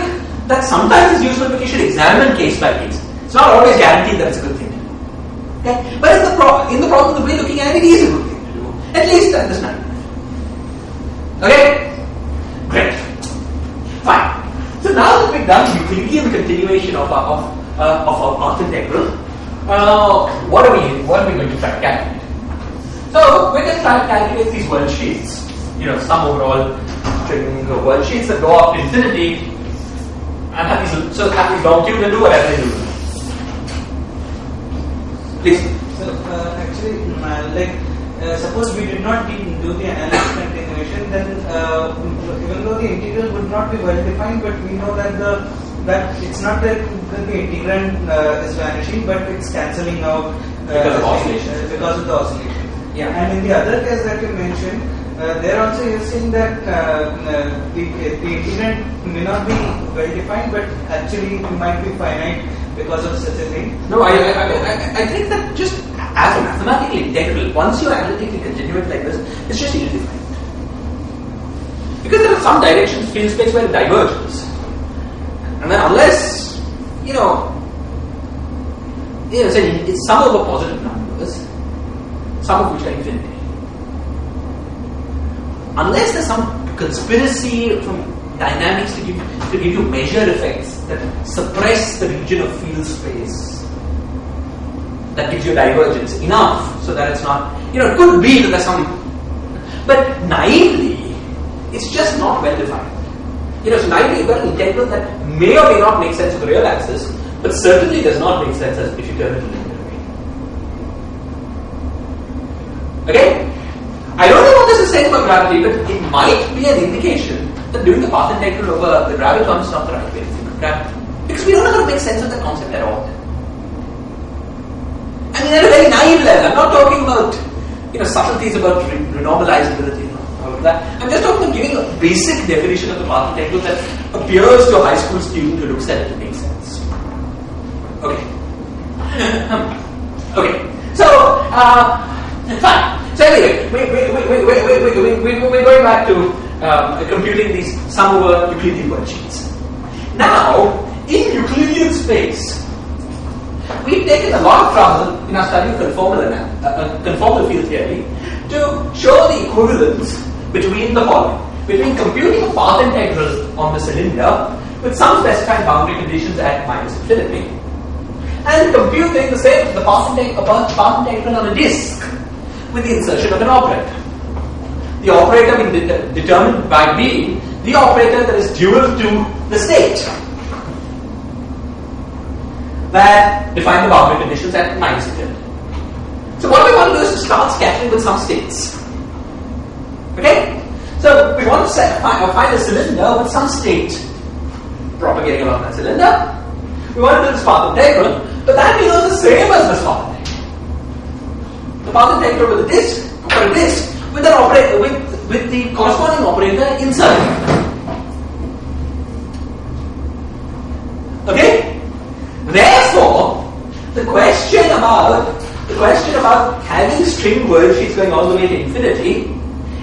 that sometimes is useful but you should examine case by case. It's not always guaranteed that it's a good thing. Okay? But in the, pro- in the problem that we're looking at, it is a good thing to do. At least this. Okay? Great. Fine. So now that we've done Euclidean continuation of our, of, uh, of our integral, uh, what are we what are we going to try to calculate? So we're going to try to calculate these world sheets. You know, some overall string world sheets that go up to infinity and have these so have these longitude and do whatever they do. Please. So uh, actually, uh, like uh, suppose we did not do the analytic continuation, then uh, even though the integral would not be well defined, but we know that the that it's not that the integrand uh, is vanishing, but it's cancelling out uh, Because of oscillation. uh, because of the oscillation. Yeah. And in the other case that you mentioned, uh, there also you're saying that uh, uh, the, the integrand may not be well defined, but actually it might be finite because of such a thing. No, I, I, I, I think that just as a mathematical integral, once you analytically continue it like this, it's just ill-defined. Because there are some directions field space where it diverges. And then unless, you know, you know, say it's some over positive numbers, some of which are infinity. Unless there's some conspiracy from dynamics to give, to give you measure effects that suppress the region of field space that gives you divergence enough so that it's not, you know, it could be that there's some, but naively, it's just not well defined. You know, so naively you've got an integral that may or may not make sense of the real axis, but certainly does not make sense as if you turn it to linear. Okay? Saying about gravity, but it might be an indication that doing the path integral over the graviton is not the right way to think of gravity. Because we don't know how to make sense of the concept at all. I mean, at a very naive level. I'm not talking about you know subtleties about re- renormalizability and all of that. I'm just talking about giving a basic definition of the path integral that appears to a high school student who looks at it and makes sense. Okay. okay. So, uh, fine. So anyway, we, we, we, we, we, we, we, we, we, we're going back to um, computing these sum over Euclidean worldsheets. Now, in Euclidean space, we've taken a lot of trouble in our study of conformal, uh, uh, conformal field theory to show the equivalence between the following. Between computing a path integral on the cylinder with some specified boundary conditions at minus infinity and computing the same the path, integ- path integral on a disk with the insertion of an operator. The operator being det- determined by being the operator that is dual to the state that define the boundary conditions at minus infinity. So what we want to do is to start scattering with some states. Okay? So we want to set, find, find a cylinder with some state propagating along that cylinder. We want to do this path integral, but that becomes the same as this integral. The path integral with a disk, for a disk, with an operator with, with the corresponding operator inserted. Okay? Therefore, the question about the question about having string worldsheets going all the way to infinity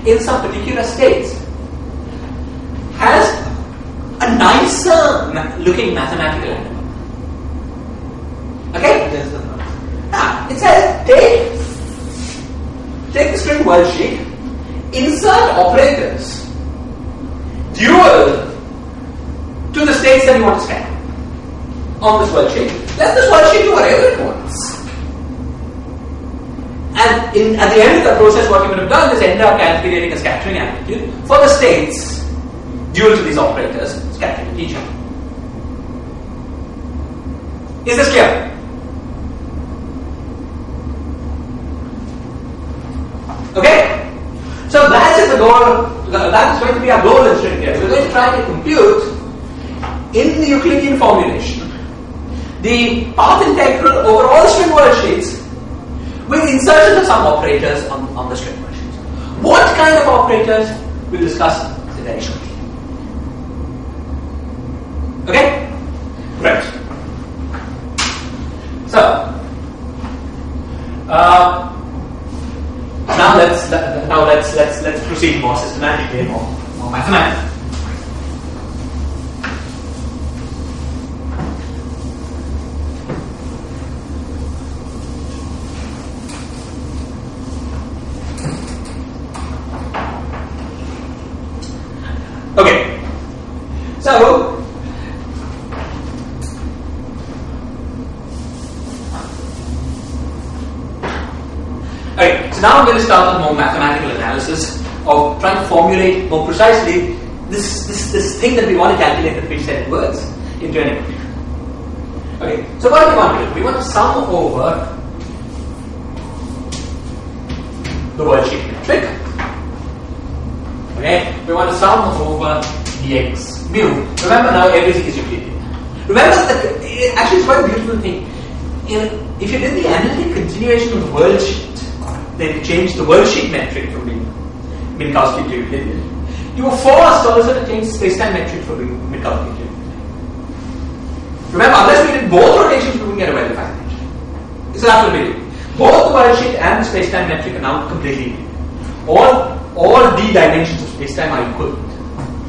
in some particular states has a nicer ma- looking mathematical element. Okay? Now, it says take take the string worldsheet, insert operators dual to the states that you want to scan on this worldsheet. Let this worldsheet do whatever it wants. And in, at the end of the process, what you would have done is end up calculating a scattering amplitude for the states dual to these operators scattering at each other. Is this clear? Okay? So that is the goal, that is going to be our goal in string theory. We're going to try to compute in the Euclidean formulation the path integral over all string worldsheets with insertion of some operators on, on the string worldsheets. What kind of operators we'll discuss very shortly. Okay? Right. So, uh, now let's let, now let's let's let's proceed more systematically more, more mathematically. Okay. So Okay, so now I'm going to start with more mathematical analysis of trying to formulate more precisely this, this, this thing that we want to calculate that we said in words into an equation. Okay, so what do we want to do? We want to sum over the worldsheet metric. Okay, we want to sum over dx mu. Remember now everything is Euclidean. Remember that eh, actually it's quite a beautiful thing. In, if you did the analytic continuation of the worldsheet, then change the worldsheet metric from being Minkowski to Euclidean. You were forced also to change space-time metric from being Minkowski to Euclidean. Remember, unless we did both rotations, we wouldn't get a well-defined metric. So that's what we do. Both the worldsheet and the space-time metric are now completely equal. All all d dimensions of space-time are equal.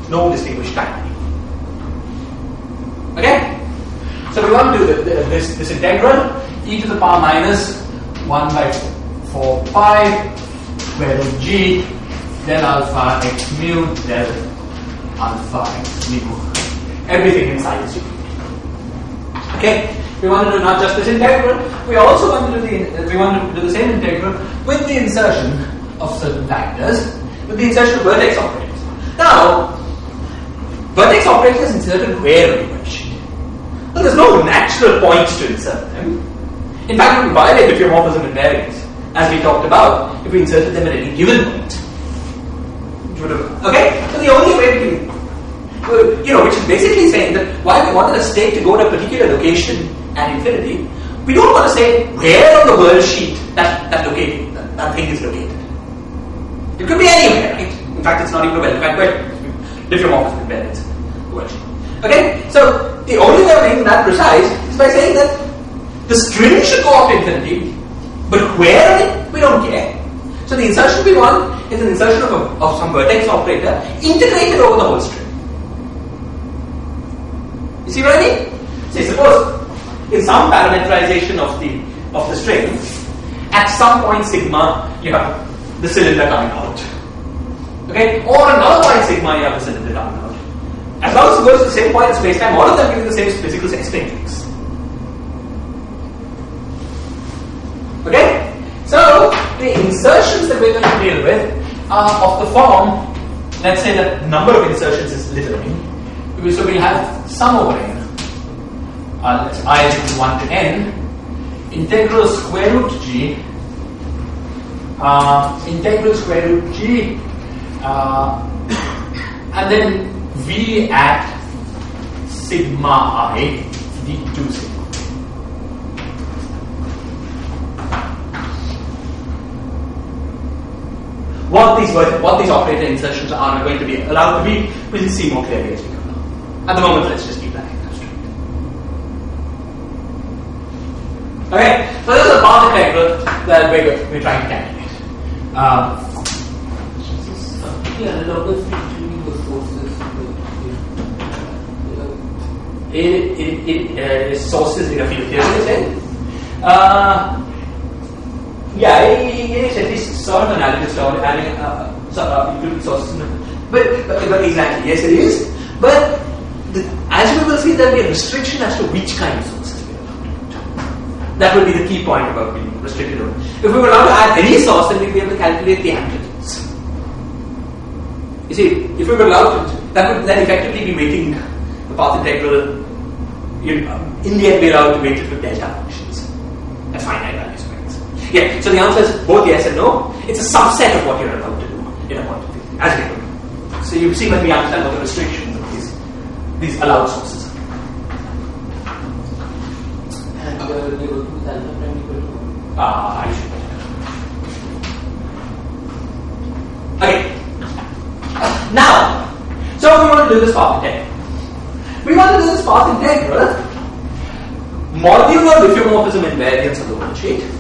No distinguished time. Okay? So we want to do the, the, this, this integral e to the power minus 1 by 4 pi square root g del alpha x mu del alpha x mu. Everything inside is equal. Okay? We want to do not just this integral, we also want to do the uh, we want to do the same integral with the insertion of certain factors, with the insertion of vertex operators. Now, vertex operators inserted where on the worldsheet? Well, there's no natural points to insert them. In fact, it would violate diffeomorphism invariance, as we talked about, if we inserted them at any given point. Okay? So the only way we can, you know, which is basically saying that while we wanted a state to go to a particular location at infinity, we don't want to say where on the world sheet that, that, located, that, that thing is located. It could be anywhere, right? In fact, it's not even a well-defined question. Diffeomorphism invariance, the world sheet. Okay? So the only way of making that precise is by saying that the string should go up to infinity, but where we don't care. So the insertion we want is an insertion of, a, of some vertex operator integrated over the whole string. You see what I mean? Say, suppose in some parameterization of the of the string, at some point sigma you have the cylinder coming out. Okay? Or another point sigma you have the cylinder coming out. As long as it goes to the same point in space time, all of them give you the same physical S matrix. Okay? So the insertions that we're going to deal with are of the form, let's say that number of insertions is little n. So we'll have sum over n. Uh, let's i is equal to 1 to n. Integral square root g. Uh, integral square root g. Uh, and then v at sigma i d2 sigma. What these what these operator insertions are going to be allowed to be, we'll see more clearly as we go along. At the moment, let's just keep that straight. Okay, so this is a path integral that we're, we're trying to calculate. Um, Yeah, the locus between the sources. it, it, it uh, sources in a field theory, is it? Uh, yeah, it, it is at least sort of analogous to adding uh, sort of including sources. But, but, but exactly, yes, it is. But the, as we will see, there will be a restriction as to which kind of sources we are. That will be the key point about being restricted. If we were allowed to add any source, then we'd be able to calculate the amplitudes. You see, if we were allowed to, that would then effectively be making the path integral, you know, in the end, we're allowed to weight it with delta functions at finite x. Yeah, so the answer is both yes and no. It's a subset of what you're allowed to do in a quantum field, as we go. So you see when we understand what the restrictions of these, these allowed sources are. And uh, they to alpha prime equal to Ah, I should. Okay. Now, so we want to do this path integral. We want to do this path integral modular diffeomorphism invariance of the worldsheet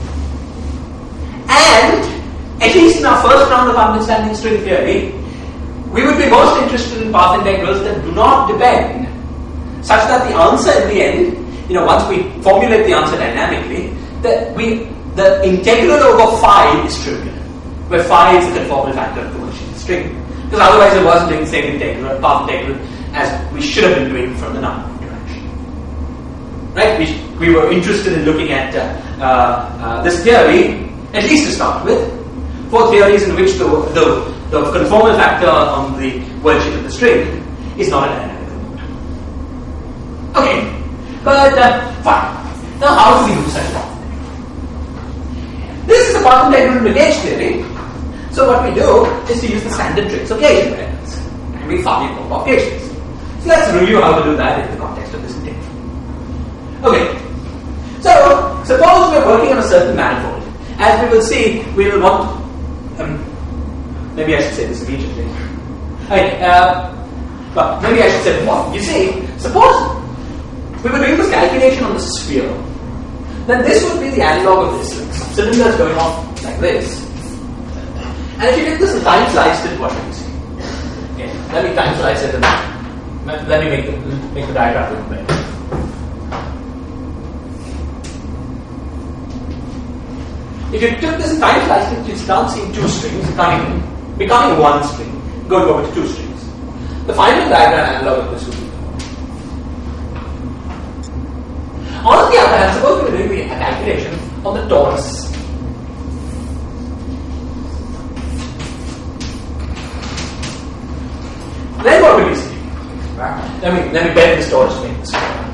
and at least in our first round of understanding string theory, we would be most interested in path integrals that do not depend such that the answer in the end, you know, once we formulate the answer dynamically, that we the integral over phi is trivial, where phi is the conformal factor of the string. Because otherwise it wasn't doing the same integral, path integral as we should have been doing from the number direction. Right? We, we were interested in looking at uh, uh, uh, this theory, at least to start with, for theories in which the, the, the conformal factor on the worldsheet of the string is not a dynamical mode. Okay, but uh, fine. Now, how do we do such path This is a path integral in gauge theory. So what we do is to use the standard tricks of gauge invariance, and we find more propagations. So let's review how to do that in the context of this integral. Okay, so suppose we're working on a certain manifold. As we will see, we will want. Um, maybe I should say this immediately. Okay, uh, well, maybe I should say before. You see, suppose we were doing this calculation on the sphere. Then this would be the analog of this. Like some cylinders going off like this. And if you did this in time sliced it, what do you see? Okay, let me time slice it and let me make the, make the diagram a little. If you took this time slice it, you start two strings becoming, becoming one string, going over to two strings. The Feynman diagram analog of this would be On the other hand, suppose we are doing a calculation on the torus. Then what do we see? Let me let me bend this torus.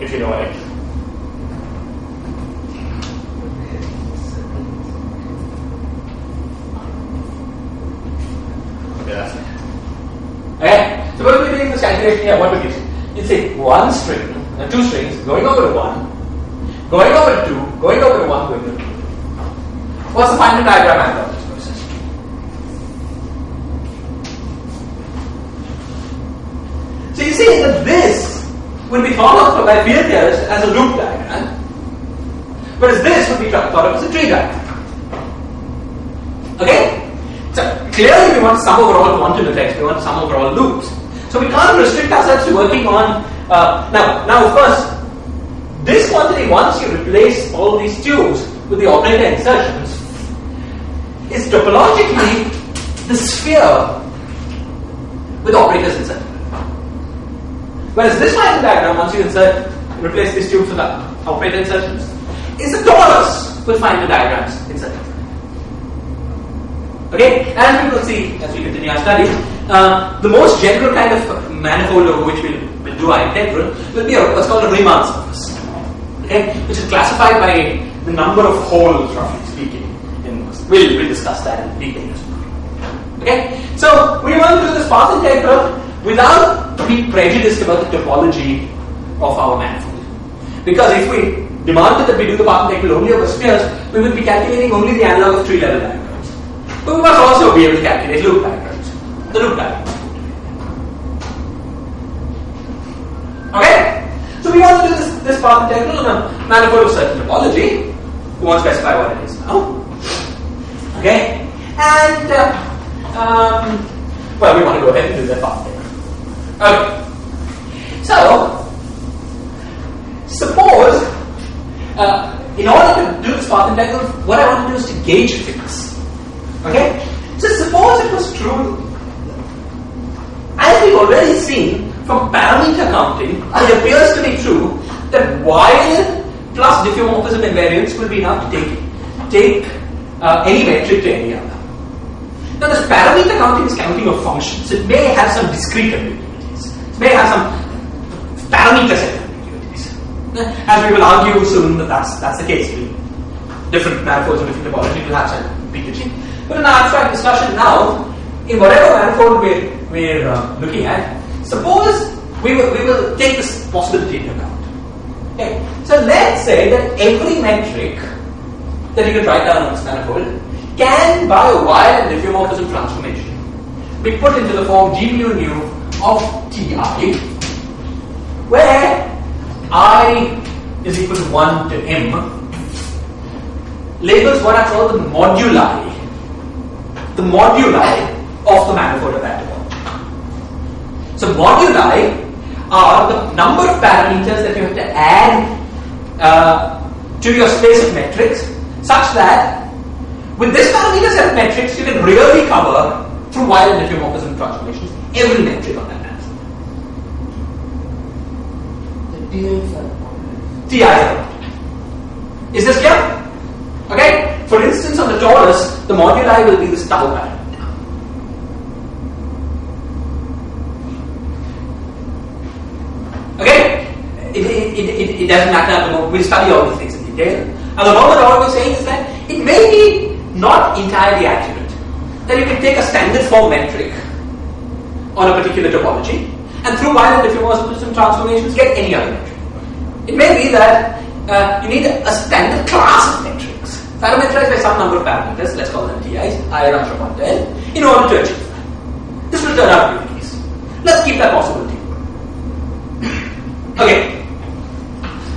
If you know what I mean. Okay, that's it. Okay, so when we're doing this calculation here, what we get? You say one string, uh, two strings, going over one, going over two, going over one, going over two. What's the Feynman diagram angle of this process? So you see that this will be thought of by field theorists as a loop diagram, whereas this would be thought of as a tree diagram. Okay? So clearly we want sum over all quantum effects, we want sum over all loops. So we can't restrict ourselves to working on uh, now now of course this quantity once you replace all these tubes with the operator insertions is topologically the sphere with operators inserted. Whereas this Feynman diagram, once you insert replace these tubes with the operator insertions, is a torus with final diagrams inserted. Okay, as we will see as we continue our study, uh, the most general kind of manifold over which we'll, we'll do our integral will be a, what's called a Riemann surface. Okay, which is classified by the number of holes, roughly speaking. In, we'll, we'll discuss that in detail. Okay, so we want to do this path integral without being prejudiced about the topology of our manifold. Because if we demanded that we do the path integral only over spheres, we would be calculating only the analog of tree level diagrams. But we must also be able to calculate loop diagrams. The loop diagrams. Okay? So we want to do this, this path integral in a manifold of certain topology. We won't specify what it is now. Okay? And, uh, um, well, we want to go ahead and do that path integral. Okay. So, suppose, uh, in order to do this path integral, what I want to do is to gauge fix. Okay? So suppose it was true, as we've already seen from parameter counting, it appears to be true that Weyl plus diffeomorphism invariance will be enough to take, take uh, any metric to any other. Now this parameter counting is counting of functions. It may have some discrete ambiguities. It may have some parameter set ambiguities. As we will argue soon that that's, that's the case. Different manifolds and different topology will have some ambiguity. But in our abstract discussion now, in whatever manifold we're, we're uh, looking at, suppose we will, we will take this possibility into account. Okay. So let's say that every metric that you can write down on this manifold can, by a and diffeomorphism transformation, be put into the form g mu nu of ti, where i is equal to 1 to m, labels what I call the moduli the moduli of the manifold of that. So moduli are the number of parameters that you have to add uh, to your space of metrics such that with this parameter set of metrics you can really cover through Weyl and diffeomorphism transformations every metric on that manifold. The Ti. Is this clear? Okay? For instance, on the torus, the moduli will be this tau parameter. Okay? It, it, it, it, doesn't matter. We'll study all these things in detail. At the moment, all we're saying is that it may be not entirely accurate. That you can take a standard form metric on a particular topology and through violent diffeomorphism transformations get any other metric. It may be that uh, you need a standard class of metrics, parameterized by some number of parameters, let's call them TIs, I run from 1 to n, in order to achieve that. This will turn out to be the case. Let's keep that possibility. Okay.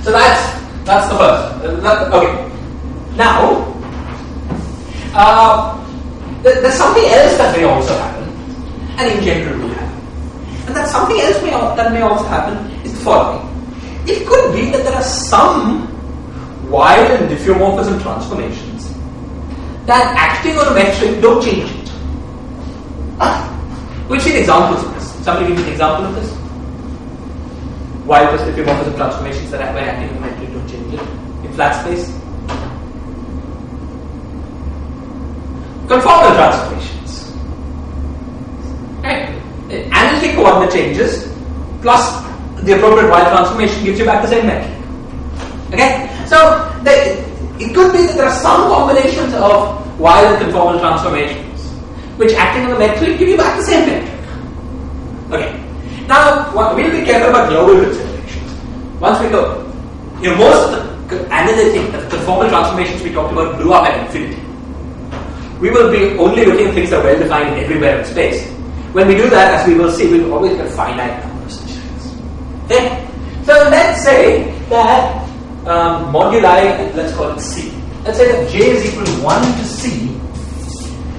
So that's that's the first. Uh, that- okay. Now, uh, there- there's something else that may also happen. and in general will happen. And that something else may, that may also happen is the following. It could be that there are some Weyl and diffeomorphism transformations that acting on a metric don't change it. We've seen examples of this. Somebody give me an example of this? Weyl plus diffeomorphism transformations that when acting on a metric don't change it in flat space. Conformal transformations. Right? Analytic coordinate changes plus the appropriate Weyl transformation gives you back the same metric. Okay? So the, it could be that there are some combinations of Weyl and conformal transformations which acting on the metric give you back the same metric. Okay. Now we'll be careful about global considerations. Once we go, you know, most of the analytic, the conformal transformations we talked about blew up at infinity. We will be only looking at things that are well defined everywhere in space. When we do that, as we will see, we'll always get finite numbers. Okay? So let's say that um, moduli, let's call it C. Let's say that J is equal to 1 to C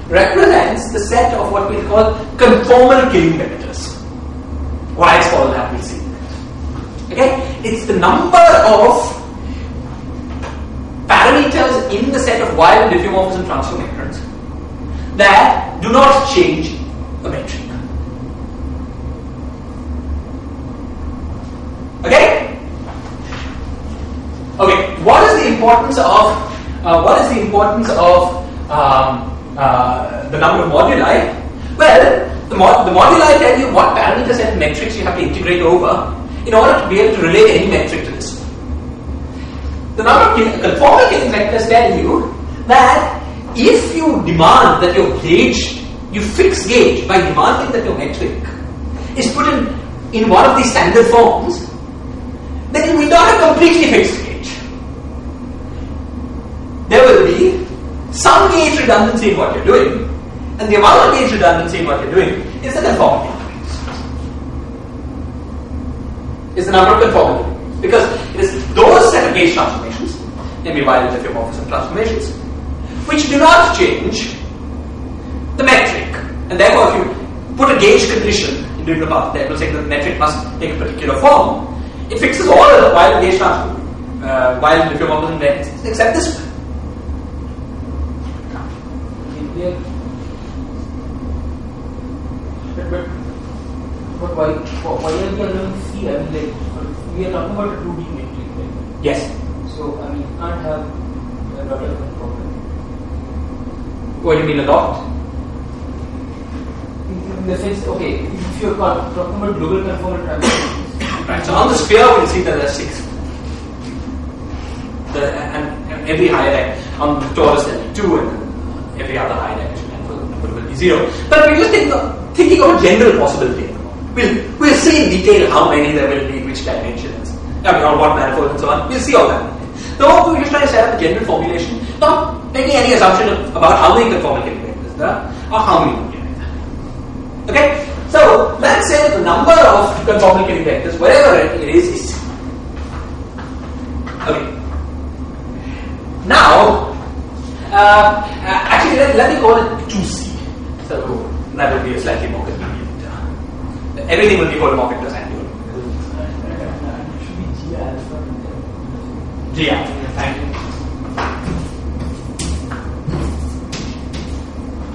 represents the set of what we call conformal killing vectors. Why it's called that, we'll. Okay? It's the number of parameters in the set of Weyl diffeomorphism transformators that do not change a metric. Okay? Okay, what is the importance of uh, what is the importance of um, uh, the number of moduli? Well, the, mod- the moduli tell you what parameters and metrics you have to integrate over in order to be able to relate any metric to this. The number of conformal killing vectors tell you that if you demand that your gauge, you fix gauge by demanding that your metric is put in, in one of these standard forms, then we don't have completely fixed gauge. There will be some gauge redundancy in what you're doing, and the amount of gauge redundancy in what you're doing is the conformity. Is the number of conformity. Because it is those set of gauge transformations, namely Weyl diffeomorphism transformations, which do not change the metric. And therefore, if you put a gauge condition in doing the path, that will say that the metric must take a particular form. It fixes all the Weyl gauge transform, uh, vectors except this one. India. But, but, but why, why are we allowing C? I mean, like, we are talking about a 2D metric, right? Yes. So, I mean, you can't have a dot problem. What do you mean adopt? In in the sense, okay, if you're talking about global conformal transformations, Right. So on the sphere, we'll see that there are six. The, and, and every higher dimension, on the torus there'll be two, and every other higher dimension number will be zero. But we're just thinking of, thinking of a general possibility. We'll, we'll see in detail how many there will be, which dimensions, I mean, what manifold and so on. We'll see all that. So we're just trying to set up a general formulation, not making any assumption about how many conformal vectors there are, or how many get. Okay? So let's say the number of conformal vectors, whatever it is, is Okay. Now, uh, uh, actually, let, let me call it 2C. So that would be a slightly more convenient. Everything will be holomorphic and then- G alpha. Thank you.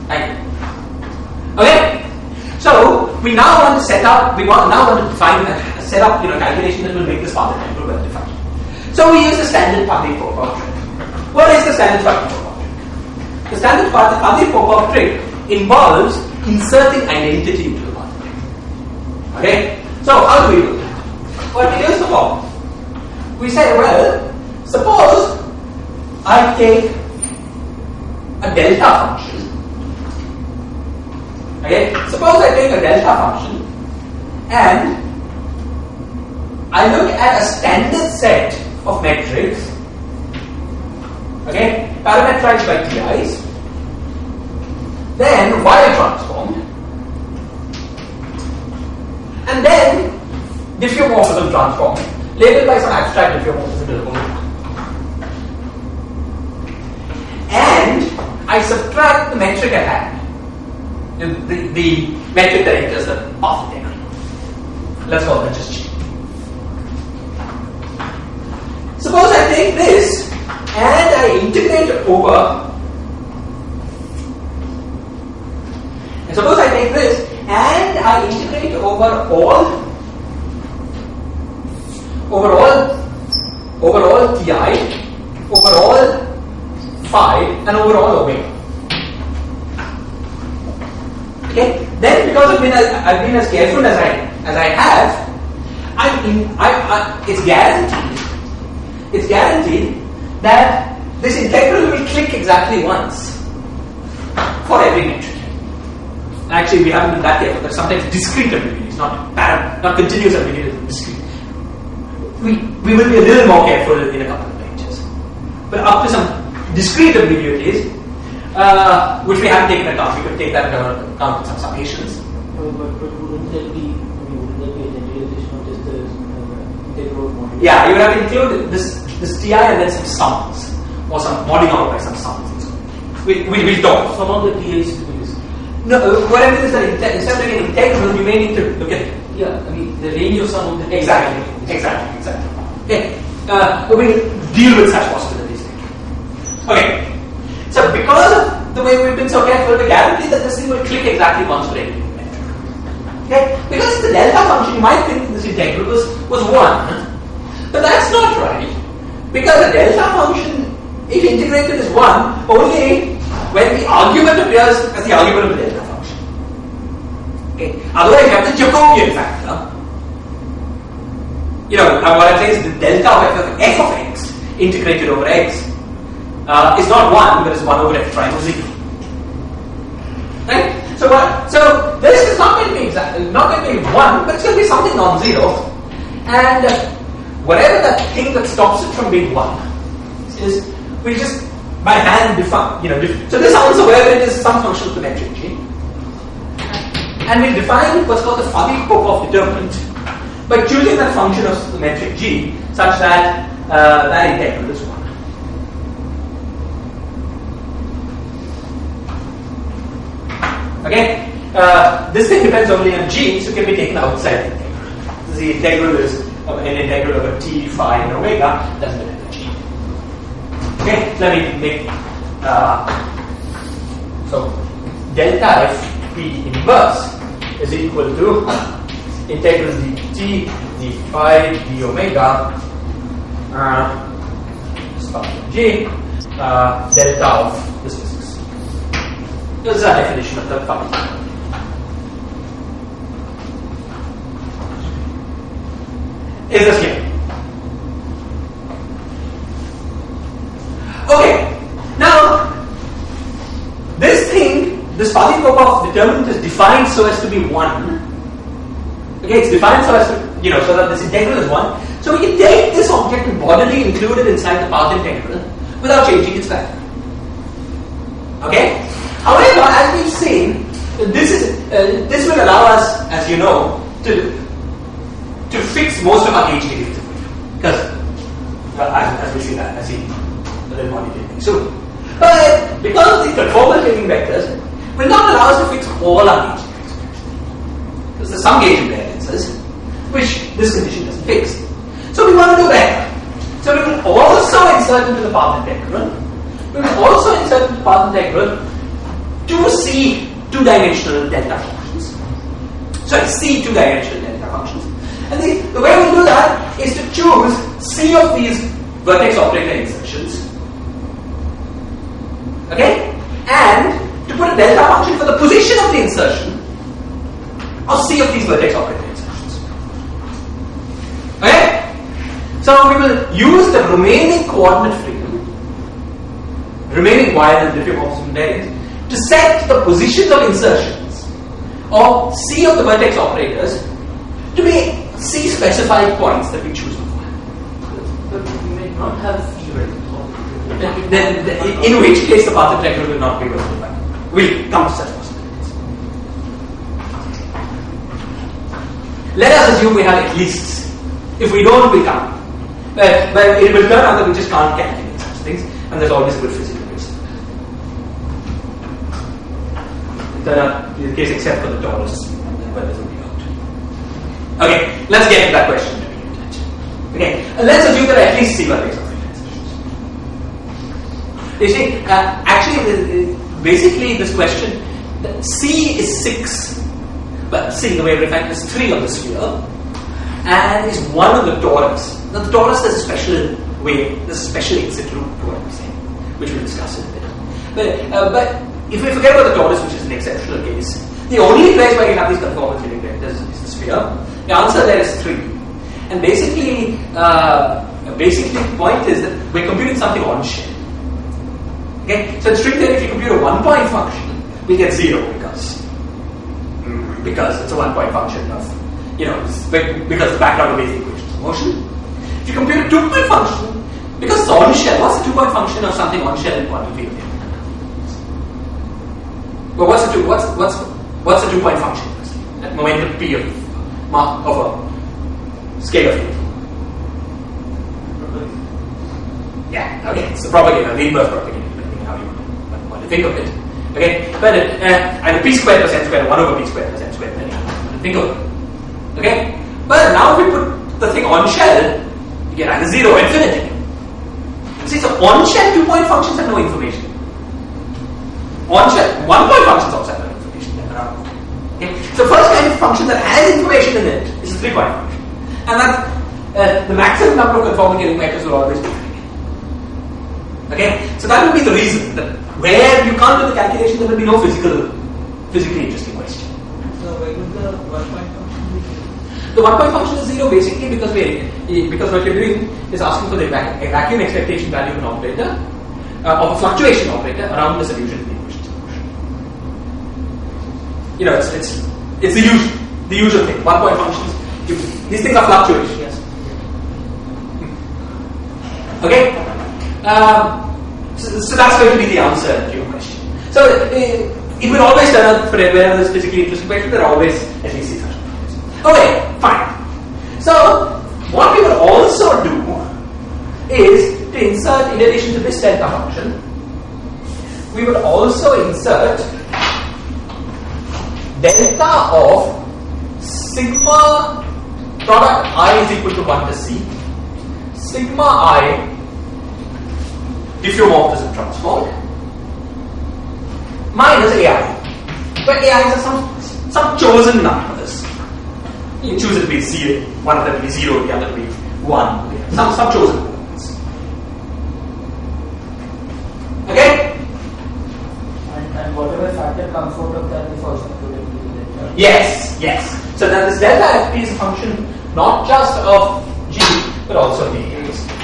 Thank you. Okay. So we now want to set up. We want now want to find a, set up, you know, calculation that will make this path integral well defined. So we use the standard Faddeev-Popov trick. What is the standard Faddeev-Popov trick? The standard Faddeev-Popov trick involves inserting identity into. Okay. So how do we do that? Well, here's the problem. We say, well, suppose I take a delta function. Okay, suppose I take a delta function and I look at a standard set of metrics, okay, parameterized by TIs, then Weyl transformed, and then diffeomorphism transformed, labeled by some abstract diffeomorphism. And I subtract the metric at hand. The, the, the metric that enters the path integral. Let's call that just G. Suppose I take this and I integrate over. And suppose I take this and I integrate over all over all over all ti over all phi and over all omega. Okay, then because I've been as, I've been as careful as I as I have, I'm in, I, I, it's guaranteed it's guaranteed that this integral will click exactly once for every metric. Actually, we haven't been that careful. There's sometimes discrete ambiguities, not not continuous ambiguities, discrete. We, we will be a little more careful in a couple of pages. But up to some discrete ambiguities, uh, which we haven't taken account, we could take that into account with some summations. But, but wouldn't that be, I mean, wouldn't that be a generalization of just the uh, integral module? Yeah, you would have to include this, this TI and then some sums, or some modding out by some sums. so. We, we, we'll talk. Some of the TIs to be this. No, uh, what is that instead of an integral, you may need to look at Yeah, I mean, the range of some of the exactly, exactly, exactly. Okay, uh, we'll deal with such possibilities. Okay, so because of the way we've been so careful, we guarantee that this thing will click exactly once metric. Okay, because it's the delta function, you might think this integral was, was 1, but that's not right. Because the delta function, if integrated, is 1 only when the argument appears as the argument of the. Okay. Otherwise, you have the Jacobian factor. You know, what I'm is the delta of f of, f of x integrated over x uh, is not 1, but it's 1 over f prime of 0. Right? So what? So this is not going to be exactly not going to be 1, but it's going to be something non-zero. And uh, whatever that thing that stops it from being 1 is we just by hand define, you know, def- so this answer wherever it is some function of the metric g. And we define what's called the Faddeev-Popov determinant by choosing that function of the metric g such that uh, that integral is 1. Okay? Uh, this thing depends only on g, so it can be taken outside the integral. The integral is an integral over t, phi, and omega, doesn't depend on g. Okay, let me make uh, so delta f p inverse is equal to integral dt d phi d omega uh, g uh, delta of this physics. This is our definition of the function. Is this clear? Okay. Now, this thing, this Faddeev-Popov determinant is defined so as to be 1. Okay, it's defined so as to, you know, so that this integral is 1. So we can take this object and bodily include it inside the path integral without changing its value. Okay? However, as we've seen, this is uh, this will allow us, as you know, to to fix most of our derivatives because well, as, as we see that, I see a little more detail soon. But because of the conformal taking vectors, will not allow us to fix all our gauge derivatives. Because there's some gauge invariances which this condition doesn't fix. So we want to do better. So we will also insert into the path integral. We will also insert into the path integral two C two-dimensional delta functions. Sorry, C two-dimensional delta functions. And the, the way we do that is to choose C of these vertex operator insertions. Okay? And to put a delta function for the position of the insertion of C of these vertex operator insertions. Okay? So we will use the remaining coordinate freedom, remaining Weyl and diffeomorphism invariance, to set the positions of insertions of C of the vertex operators to be C specified points that we choose. But we may not have. Then, then, in which case the path integral will not be well We'll come such possibilities. Let us assume we have at least. If we don't, we can't. But, but it will turn out that we just can't calculate such things, and there's always a good physical reason. out to the case except for the torus where there's way out. Okay, let's get to that question. Okay, uh, let's assume that at least what makes of You see, uh, actually, basically, this question, C is 6. But C, the define it, is 3 on the sphere, and is 1 on the torus. Now, the torus has a special way, there's a special exit route to saying, which we'll discuss in a bit. But, uh, but if we forget about the torus, which is an exceptional case, the only place where you have these conformal Killing vectors is the sphere. The answer there is 3. And basically, uh, basically the point is that we're computing something on shell. Okay, so in string theory, if you compute a one-point function, we get zero because because it's a one-point function of you know because the background of basic equations of motion. If you compute a two-point function, because it's on shell, what's the two-point function of something on shell in quantum field theory? Well, what's the two? What's what's what's the two-point function? At momentum p of of a scalar field. Yeah, okay, it's the propagator, the inverse propagator, depending how you want to think of it. Okay, but uh, p squared plus n squared, 1 over p squared plus n squared, think of it. Okay, but now if we put the thing on shell, you get either 0 or infinity. See, so on shell two point functions have no information. On shell, one point functions also have no information. Okay, so first kind of function that has information in it is a three point function, and that's uh, the maximum number of conformal Killing vectors will always be three. Okay, so that would be the reason that where you can't do the calculation, there will be no physical, physically interesting question. So why would the one point function be zero? The one point function is zero basically because we because what you're doing is asking for the vac- a vacuum expectation value of an operator uh, of a fluctuation operator around the solution of the motion. You know, it's it's it's the usual the usual thing. One point functions. You, these things are fluctuations. Okay. Um, so, so that's going to be the answer to your question. So uh, it will always turn out for wherever there's physically interesting question, there are always at least these questions. Okay, fine. So what we will also do is to insert, in addition to this delta function, we will also insert delta of sigma product i is equal to 1 to c, sigma i diffeomorphism transformed minus ai. But ai is some, some chosen numbers. You choose it to be zero, one of them to be zero, the other to be one. Some, some chosen numbers. Okay? And, and whatever factor comes out of that is also included in the delta. Yes, yes. So then this delta fp is a function not just of g, but also of the.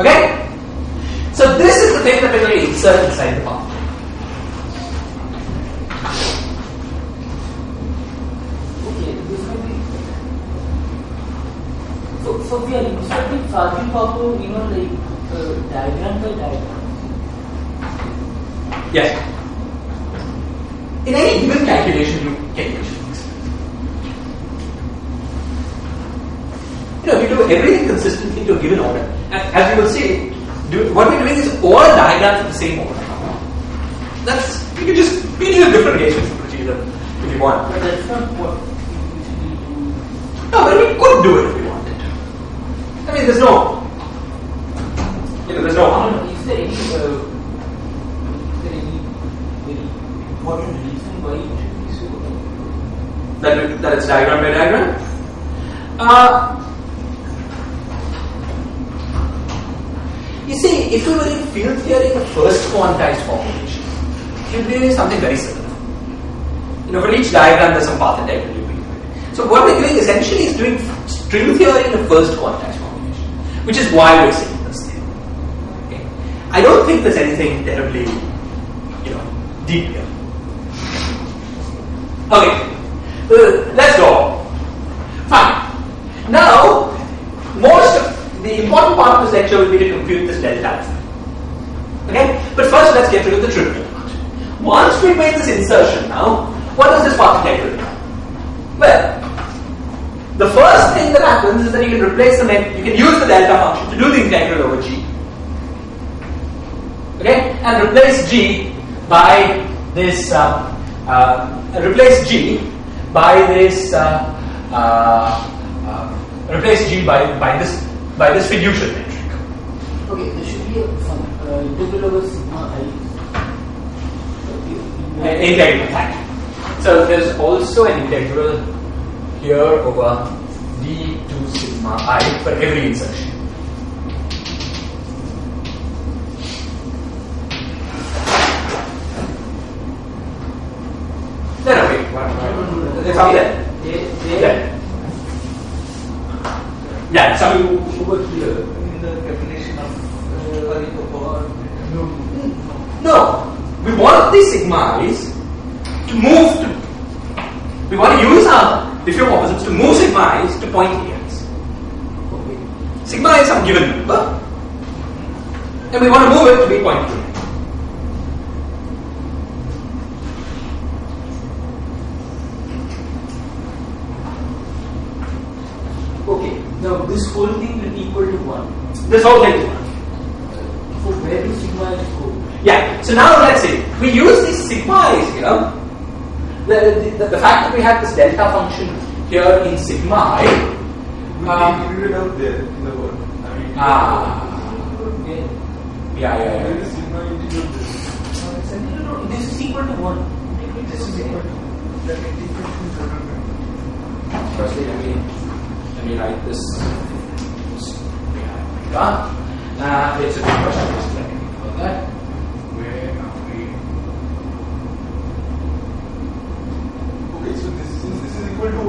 Okay? So this is the thing that we're going to insert inside the path. Okay, this will be. So, so we are inserting charging power, you know, like uh, diagram by diagram. Yes. In any given calculation, you can things. You if you do everything consistently to a given order, and as you will see, do, what we're doing is all diagrams of the same order. That's you can just we can use different reagents to achieve them if you want. But that's not what we do. No, but we could do it if we wanted. I mean, there's no, you know, there's no I harm. mean, is there any, uh, is there any very important reason why it should be so? that, that it's diagram by diagram. Uh, you see, if we were the first quantized formulation, you'd be something very similar. You know, for each diagram, there's some path bring to. So what we're doing essentially is doing string theory in the first quantized formulation, which is why we're saying this thing. Okay? I don't think there's anything terribly, you know, deep here. Okay, uh, let's go. Fine. Now, most of the important part of this lecture will be to compute this delta alpha. Okay, but first let's get rid of the trivial part. Once we made this insertion now, what does this path integral do? Well, the first thing that happens is that you can replace the net, you can use the delta function to do the integral over g. Okay? And replace G by this, uh, uh, replace G by this, uh, uh, uh, replace G by, by this, by this fiducial metric. Okay, there should be a some integral over. Okay. Integral, you. So there's also an integral here over d to sigma i for every insertion. No, no, wait. What, it's up there. They, they Yeah. Yeah, so over here. in the definition of uh, Faddeev-Popov. No, we want these sigmas to move to. We want to use our diffeomorphisms to move sigmas to point areas. Okay. Sigma is some given number, and we want to move it to be point two. Okay. Now this whole thing will equal to one. This whole thing is one. So where do sigma is go? Yeah. So now let's see. We use these sigmas here. The, the, the fact that we have this delta function here in sigma i. We Um, included out there in the word. I mean, Ah. Okay. Yeah, yeah, there yeah. is sigma integral there. No, no, no. This is equal to one. This is equal to. That integration doesn't. Firstly, let me let me write this. Yeah. Uh, it's a good question. Just let me think about that. Where are we? Okay, so this, since this is equal to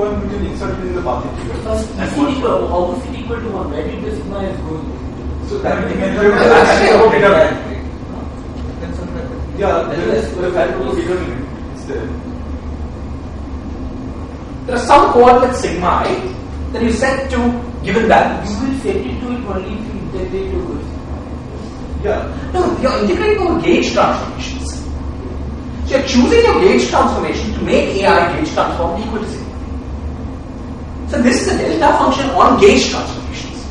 1, we can insert it in the path integral. Is equal? How is it equal to one? Where did the sigma is going? So that integral on the data type. Depends on the Yeah, there is the value of. It's there. There are some coordinates sigma i that you set to given values. You will set it to it only if you integrate over sigma. Yeah. No, you're integrating over gauge transformations. So you're choosing your gauge transformation to make AI gauge transform equal to sigma. So this is a delta function on gauge transformations.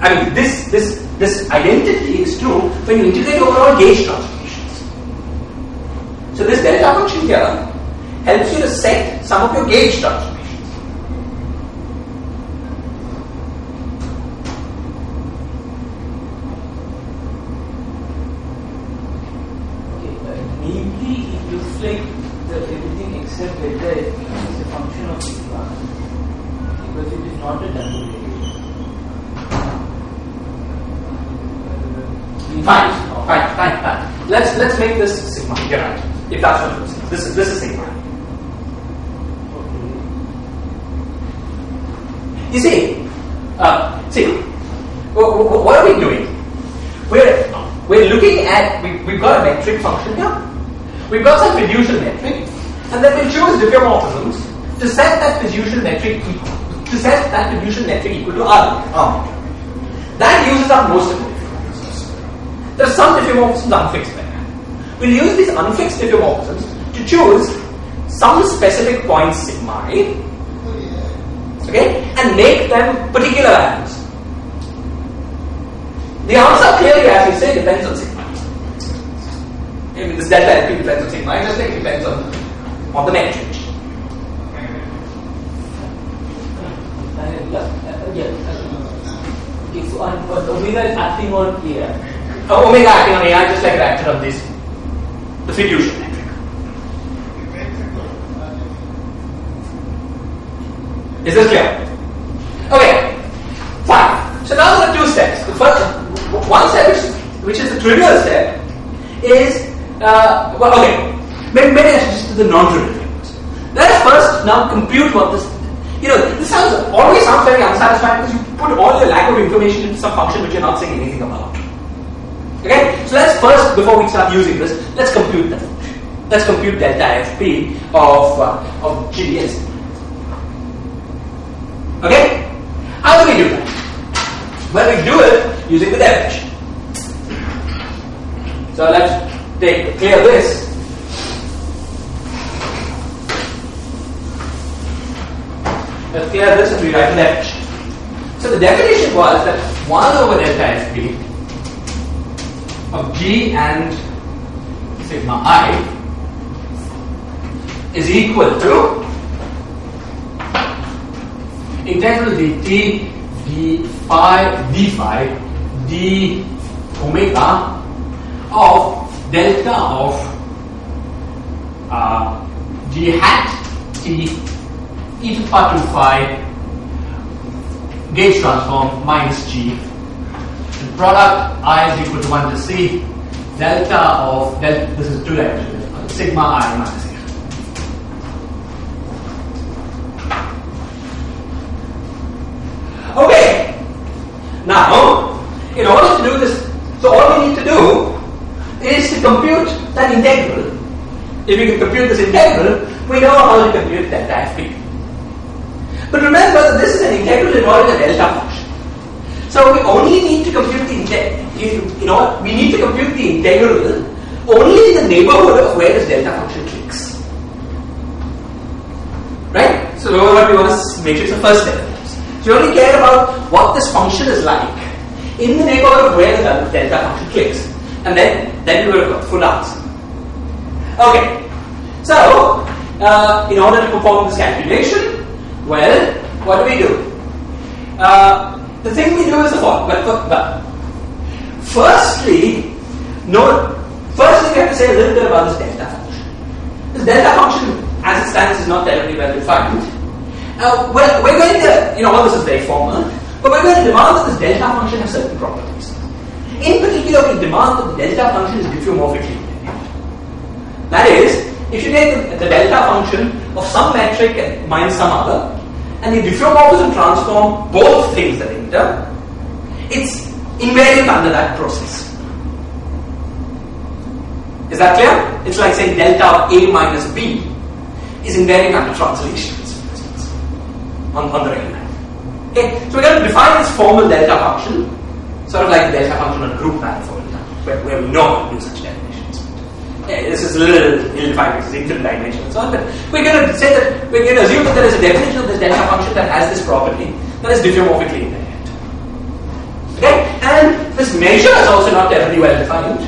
I mean, this this this identity is true when you integrate over all gauge transformations. So this delta function here helps you to set some of your gauge transformations. Okay, uh, maybe it looks like the everything except delta is is a function of sigma because it is not a double derivation. Fine, fine, fine, fine. Let's let's make this sigma. You're right. If that's what it is. This is this is sigma. Okay. You see, uh, see, wh- wh- what are we doing? We're we're looking at we, we've got a metric function here. We've got some fiducial metric, and then we'll choose diffeomorphisms to set that fiducial metric equal to set that fiducial metric equal to R. R. That uses up most of the diffeomorphisms. There are some diffeomorphisms unfixed there. We'll use these unfixed diffeomorphisms to choose some specific points sigma i, okay, and make them particular values. The answer clearly, as you say, depends on sigma. I mean, this delta LP depends on sigma, just like it depends on, on the metric. Uh, yeah, uh, yeah. uh, Okay, so on omega is acting on AI. Uh, omega acting on AI just like it acted on this, the fiducial metric. Is this clear? Okay, fine. So now there are two steps. The first, one step, which, which is the trivial step, is uh, well, okay. Maybe, maybe I should just do the non-trivial things. Let us first now compute what this. You know, this sounds always sounds very unsatisfying because you put all your lack of information into some function which you're not saying anything about. Okay, so let's first, before we start using this, let's compute that. Let's compute delta fp of uh, of GDS. Okay? How do we do that? Well, we do it using the definition. So let's take clear this. Let's clear this and rewrite the definition. The definition was that 1 over delta fp of g and sigma i is equal to integral dt d phi d phi d omega of delta of uh, g hat t e to the power 2 phi gauge transform minus g. The product i is equal to 1 to c delta of del this is two dimensional sigma i minus a. Okay. Now, in order to do this, so all we need to do is to compute that integral. If we can compute this integral, we know how to compute that f But remember that this is an integral involving a delta function. So we only need to compute the integral. You know, we need to compute the integral only in the neighborhood of where this delta function clicks. Right? So what we want to make sure is the first step. So we only care about what this function is like in the neighborhood of where the delta function clicks. And then, then we will have full answer. Okay. So, uh, in order to perform this calculation, well, what do we do? Uh, the thing we do is the following. But, but firstly, note, firstly we have to say a little bit about this delta function. This delta function, as it stands, is not terribly well defined. Uh, well, we're going to, you know, all this is very formal, but we're going to demand that this delta function has certain properties. In particular, we demand that the delta function is diffeomorphically. That is, if you take the, delta function of some metric minus some other, and the diffeomorphism transform both things that enter, it's invariant under that process. Is that clear? It's like saying delta of A minus B is invariant under translations, for instance, on, on the regular. Okay, so we're going to define this formal delta function, sort of like the delta function on a group manifold, where, where we know how to do such this is a little ill-defined it's infinite dimension and so on, but we're going to say that, we're going to assume that there is a definition of this delta function that has this property that is diffeomorphically invariant. Okay, and this measure is also not terribly well defined.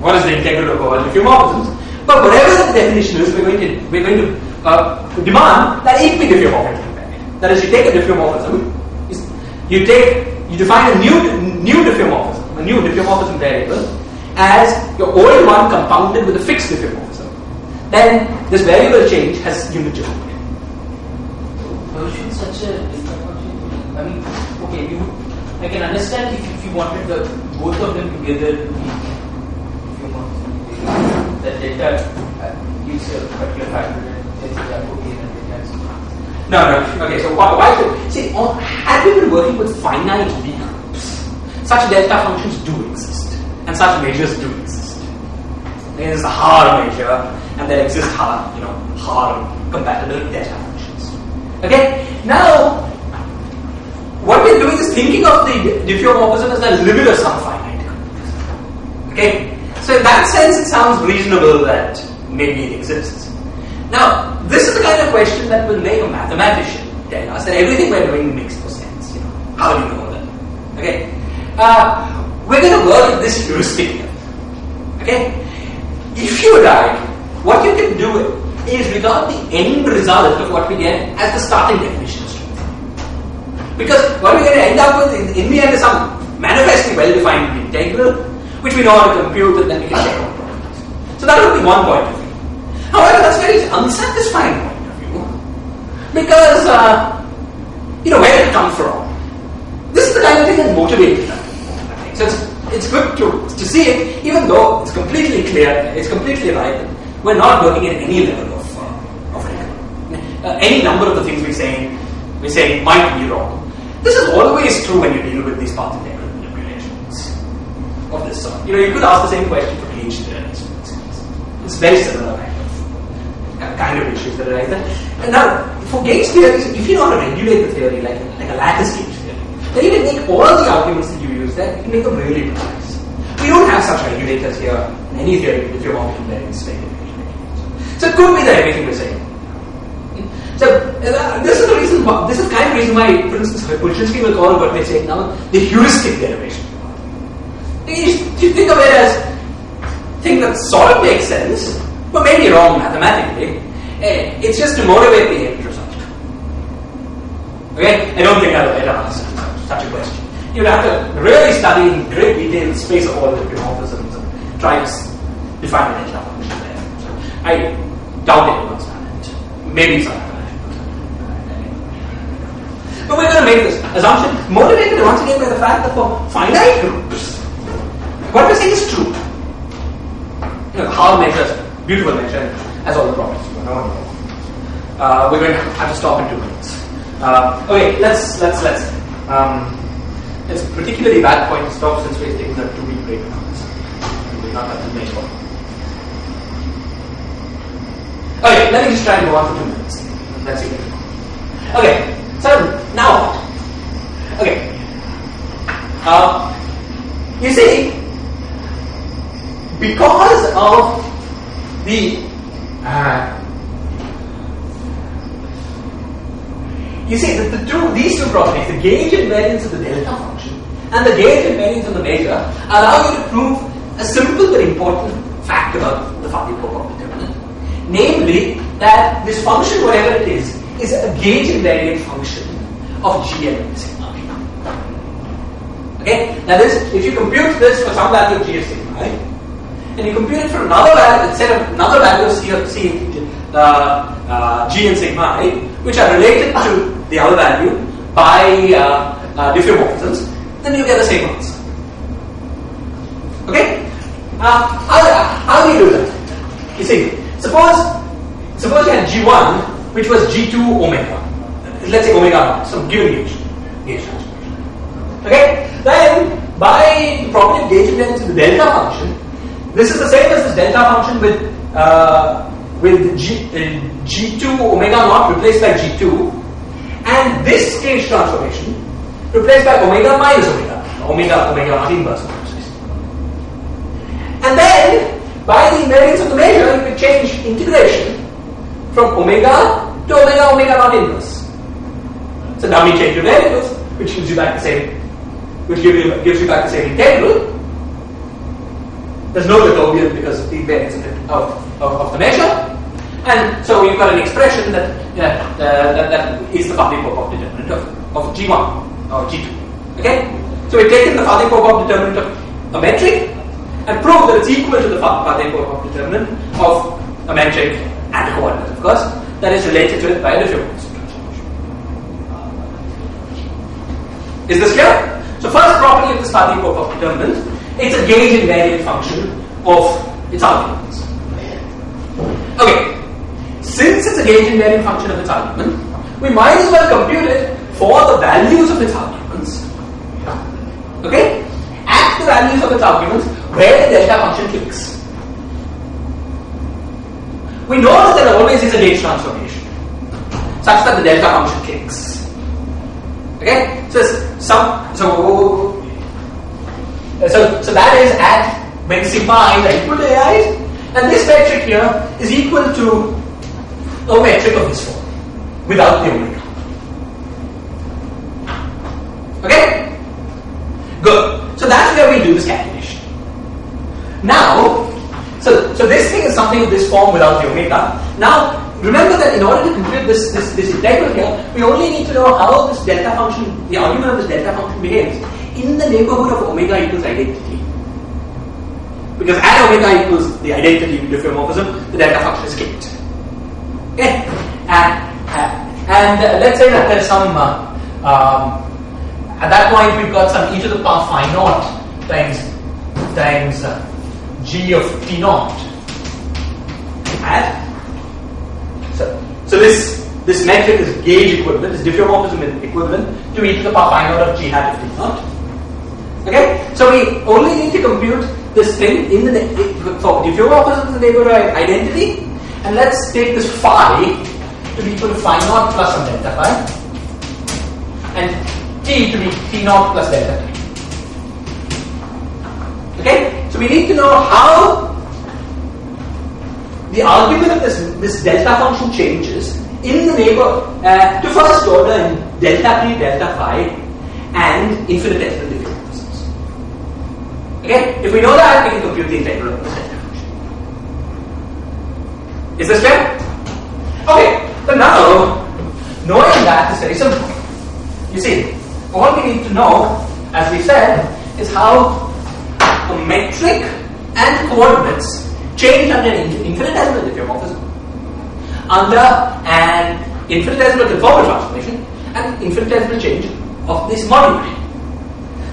What is the integral of all diffeomorphisms? But whatever the definition is, we're going to we're going to uh, demand that it be diffeomorphically invariant. That is, you take a diffeomorphism, you take you define a new new diffeomorphism, a new diffeomorphism variable as your old one compounded with a fixed diffeomorphism. Then this variable change has unit geometry. Why should such a function? I mean, okay, you, I can understand if, if you wanted the both of them together to be diffeomorphism. That delta uh, gives a particular factor and then you have and delta No, no. Okay, so why, why should see? On, had we been working with finite B groups, such delta functions do exist, and such measures do exist. There is a Haar measure, and there exist Haar, you know, Haar compatible delta functions. Okay. Now, what we're doing is thinking of the diffeomorphism as the limit of some finite. Okay. So in that sense, it sounds reasonable that maybe it exists. Now, this is the kind of question that will make a mathematician tell us that everything we're doing makes no sense. You know, how do you know that? Okay, uh, we're going to work with this heuristic. Okay, if you like, what you can do is regard the end result of what we get as the starting definition. Because what we're going to end up with in, in the end is some manifestly well-defined integral, which we know how to compute, and then we can check. So that would be one point of view. However, that's very unsatisfying point of view because uh, you know where it comes from. This is the kind of thing that motivates us. So it's, it's good to, to see it, even though it's completely clear, it's completely right. We're not working at any level of, uh, of uh, any number of the things we say we say might be wrong. This is always true when you deal with these path integral manipulations of this sort. You know, you could ask the same question for gauge theories, for instance. It's very similar kind of kind of issues that arise there. And now, for gauge theories, if you know how to regulate the theory, like, like a lattice gauge then you can make all the arguments that you use there, you can make them really precise. We don't have such regulators here in any theory if you're walking very speculative. So it could be that everything we're saying. So uh, this is the reason. Why, this is kind of reason why, for instance, Polchinski will call what we're saying now the heuristic derivation. You think of it as thing that sort of makes sense, but maybe wrong mathematically, eh, it's just to motivate the end result. Okay? I don't think I'll ever answer such a question. You'd have to really study in great detail the space of all the diffeomorphisms and try to define an edge function there. So I doubt anyone's done it. Maybe some it. But we're going to make this assumption motivated once again by the fact that for finite groups, what we're saying is true. You know, Haar measures, beautiful measure, has all the properties. You know, uh, we're going to have to stop in two minutes. Uh, okay, let's let's let's. Um, it's particularly bad point to stop since we're taking a two-week break now. We're not at the one. Okay, let me just try and go on for two minutes. Let's see. Okay, so now what? Okay. Uh, you see, because of the uh, you see that the two these two properties, the gauge invariance of the delta function and the gauge invariance of the measure, allow you to prove a simple but important fact about the Faddeev-Popov determinant. Namely, that this function, whatever it is, is a gauge invariant function of gn sigma. Okay? That is, if you compute this for some value of g of sigma, right? and you compute it for another value, set of another value of c of c, uh, uh, g and sigma, right? which are related to the other value by uh, uh, diffeomorphisms, then you get the same answer. Okay? How, how do you do that? You see, suppose suppose you had g1, which was g2 omega. Let's say omega some given gauge, gauge. Okay? Then, by the property of gauge invariance of the delta function, this is the same as this delta function with uh, with G, uh, G2 omega naught replaced by G2, and this gauge transformation replaced by omega minus omega, omega omega naught inverse. And then, by the invariance of the measure, you can change integration from omega to omega omega naught inverse. So now we change the variables, which gives you back the same, which give you, gives you back the same integral. There's no Jacobian because of the invariance of, of, of the measure. And so you've got an expression that, uh, that, that is the Faddeev-Popov determinant of, of G1 or G2. Okay? So we've taken the Faddeev-Popov determinant of a metric and proved that it's equal to the Faddeev-Popov determinant of a metric and a coordinate, of course, that is related to it by a transformation. Is this clear? So first property of this Faddeev-Popov determinant, it's a gauge invariant function of its arguments. Okay, since it's a gauge invariant function of its argument, we might as well compute it for the values of its arguments. Okay? At the values of its arguments where the delta function clicks. We know that there always is a gauge transformation such that the delta function clicks. Okay? So some so so so that is at when sigma i's are equal to ai's, and this metric here is equal to a metric of this form without the omega. Okay? Good. So that's where we do this calculation. Now, so so this thing is something of this form without the omega. Now, remember that in order to compute this, this, this integral here, we only need to know how this delta function, the argument of this delta function behaves in the neighborhood of omega equals identity. Because at omega equals the identity the diffeomorphism, the delta function is kicked. Okay? And, and, and uh, let's say that there's some, uh, um, at that point we've got some e to the power phi naught times, times uh, g of t naught. And so, so this this metric is gauge equivalent, this diffeomorphism is equivalent to e to the power phi naught of g hat of t naught. Okay, so we only need to compute this thing in the ne- for diffeomorphism in the neighborhood identity, and let's take this phi to be equal to phi naught plus some delta phi, and t to be t naught plus delta t. Okay, so we need to know how the argument of this, this delta function changes in the neighbor uh, to first order in delta p, delta phi, and infinitesimal diffeomorphisms. Okay? If we know that, we can compute the integral of. Is this clear? Okay, so now, knowing that is very simple. You see, all we need to know, as we said, is how a metric and coordinates change under an infinitesimal diffeomorphism, under an infinitesimal conformal transformation, and infinitesimal change of this moduli.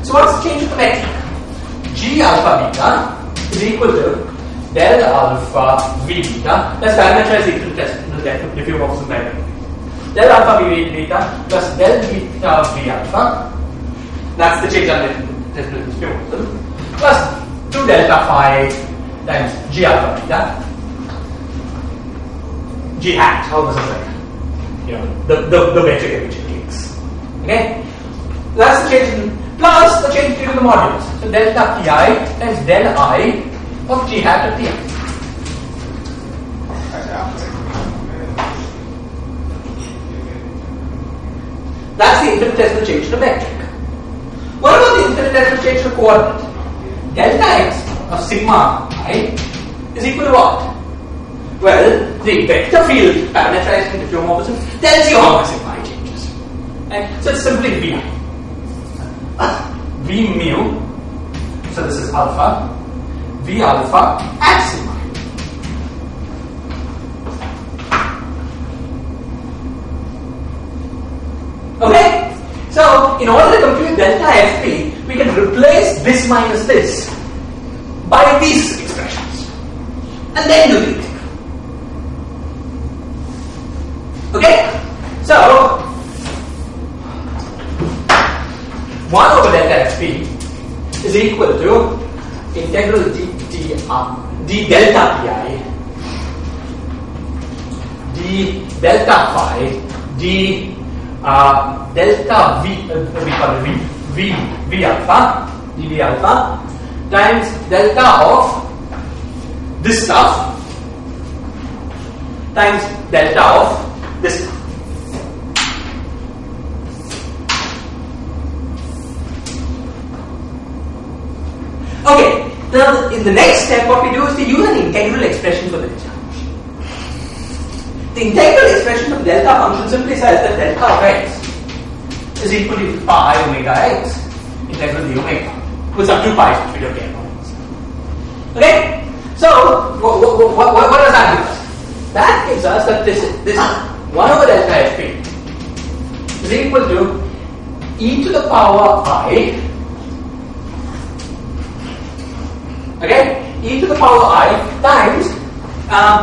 So what's the change of the metric? G alpha beta is equal to del alpha v beta. Let's parameterize the infinitesimal diffeomorphism by del alpha v beta plus del beta v alpha. That's the change under infinitesimal diffeomorphism. Plus 2 delta phi times g alpha beta. G hat, how this is like, you know, the, the, the metric at which it takes. Okay? That's the change in, plus the change due to the modulus. So delta pi times del i of g hat of ti. That's the infinitesimal change to metric. What about the infinitesimal change to coordinate? Delta x of sigma i is equal to what? Well, the vector field parameterized into diffeomorphism tells you how much sigma i changes. Right? So it's simply v. v mu, so this is alpha, v alpha at sigma. Okay? So, in order to compute delta fp, we can replace this minus this by these expressions. And then do integral. Okay? So, 1 over delta fp is equal to integral d, d, uh, d delta pi d delta phi d delta v, uh, we call it v, v, v alpha, dv alpha times delta of this stuff times delta of this stuff. Okay, now in the next step, what we do is we use an integral expression for the. The integral expression of delta function simply says that delta of x is equal to pi omega x integral d omega with some two pi's which we don't care about. Okay? So, what, what, what, what does that give us? That gives us that this, this 1 over delta fp is equal to e to the power i okay, e to the power i times um,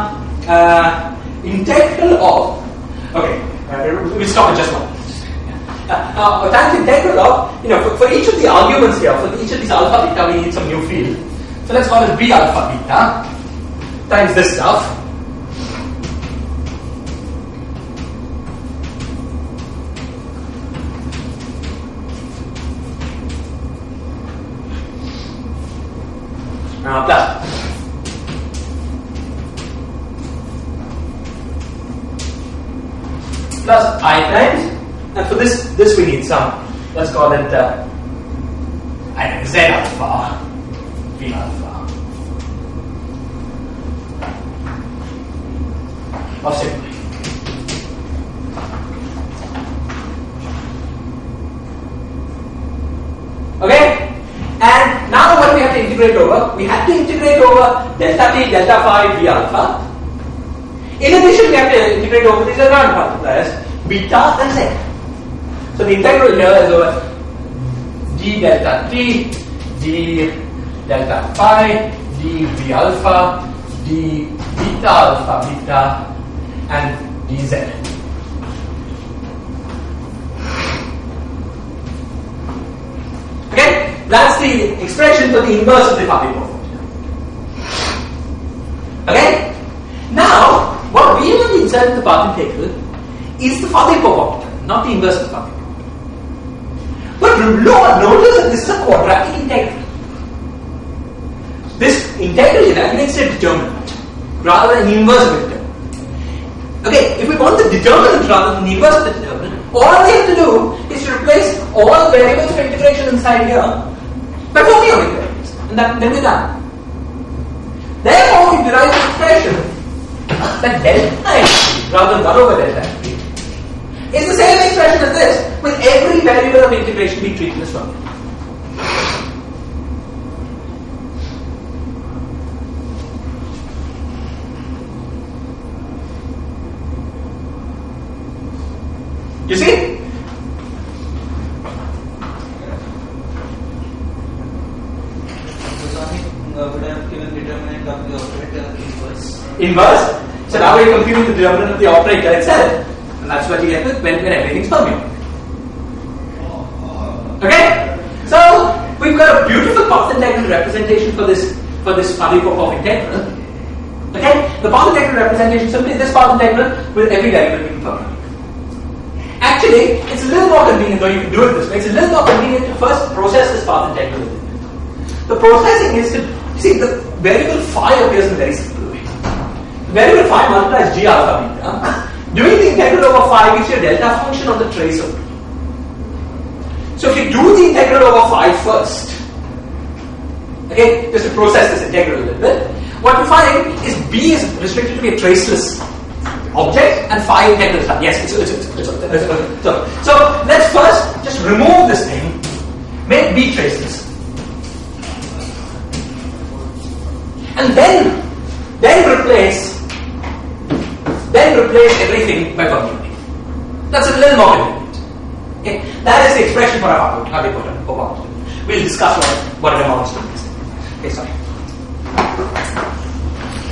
uh, integral of, okay, uh, we'll stop at just one. Uh, uh, times integral of, you know, for, for, each of the arguments here, for each of these alpha beta, we need some new field. So let's call it b alpha beta times this stuff. Uh, plus some. Let's call it uh, I know, z alpha, v alpha, sigma. Okay? And now what we have to integrate over? We have to integrate over delta t, delta phi, v alpha. In addition, we have to integrate over these other multipliers, beta and z. So the integral here is over d delta t, d delta phi, d v alpha, d beta alpha beta, and dz. Okay? That's the expression for the inverse of the Papi formula. Okay? Now, what we want to insert in the path integral is the Faddeev-Popov not the inverse of the Faddeev But no, notice that this is a quadratic integral. This integral evaluates a determinant rather than inverse of determinant. Okay, if we want the determinant rather than inverse of determinant, all we have to do is to replace all variables for integration inside here by fermionic variables. And And that, then we're done. Therefore, we derive the expression that delta x rather than 1 over delta x is the same expression as this, with every variable of integration being treated as one. You see? Inverse. So now we're computing the determinant of the operator itself. That's what you get with when, when everything's permeable. Okay? So we've got a beautiful path integral representation for this for this Markov integral. Okay? The path integral representation simply this path integral with every derivative being permanent. Actually, it's a little more convenient, though you can do it this way, it's a little more convenient to first process this path integral. The processing is to see the variable phi appears in a very simple way. The variable phi multiplies g alpha beta. Doing the integral over phi gives you a delta function on the trace. So if you do the integral over phi first, okay, just to process this integral a little bit, what you find is b is restricted to be a traceless object and phi integral is. Yes, it's, it's, it's, it's, it's, it's, so, so let's first just remove this thing, make b traceless. And then, then replace, then replace everything by computing. That's a little more convenient. Okay, that is the expression for our Faddeev-Popov. We'll discuss what, what it amounts to. Okay, sorry.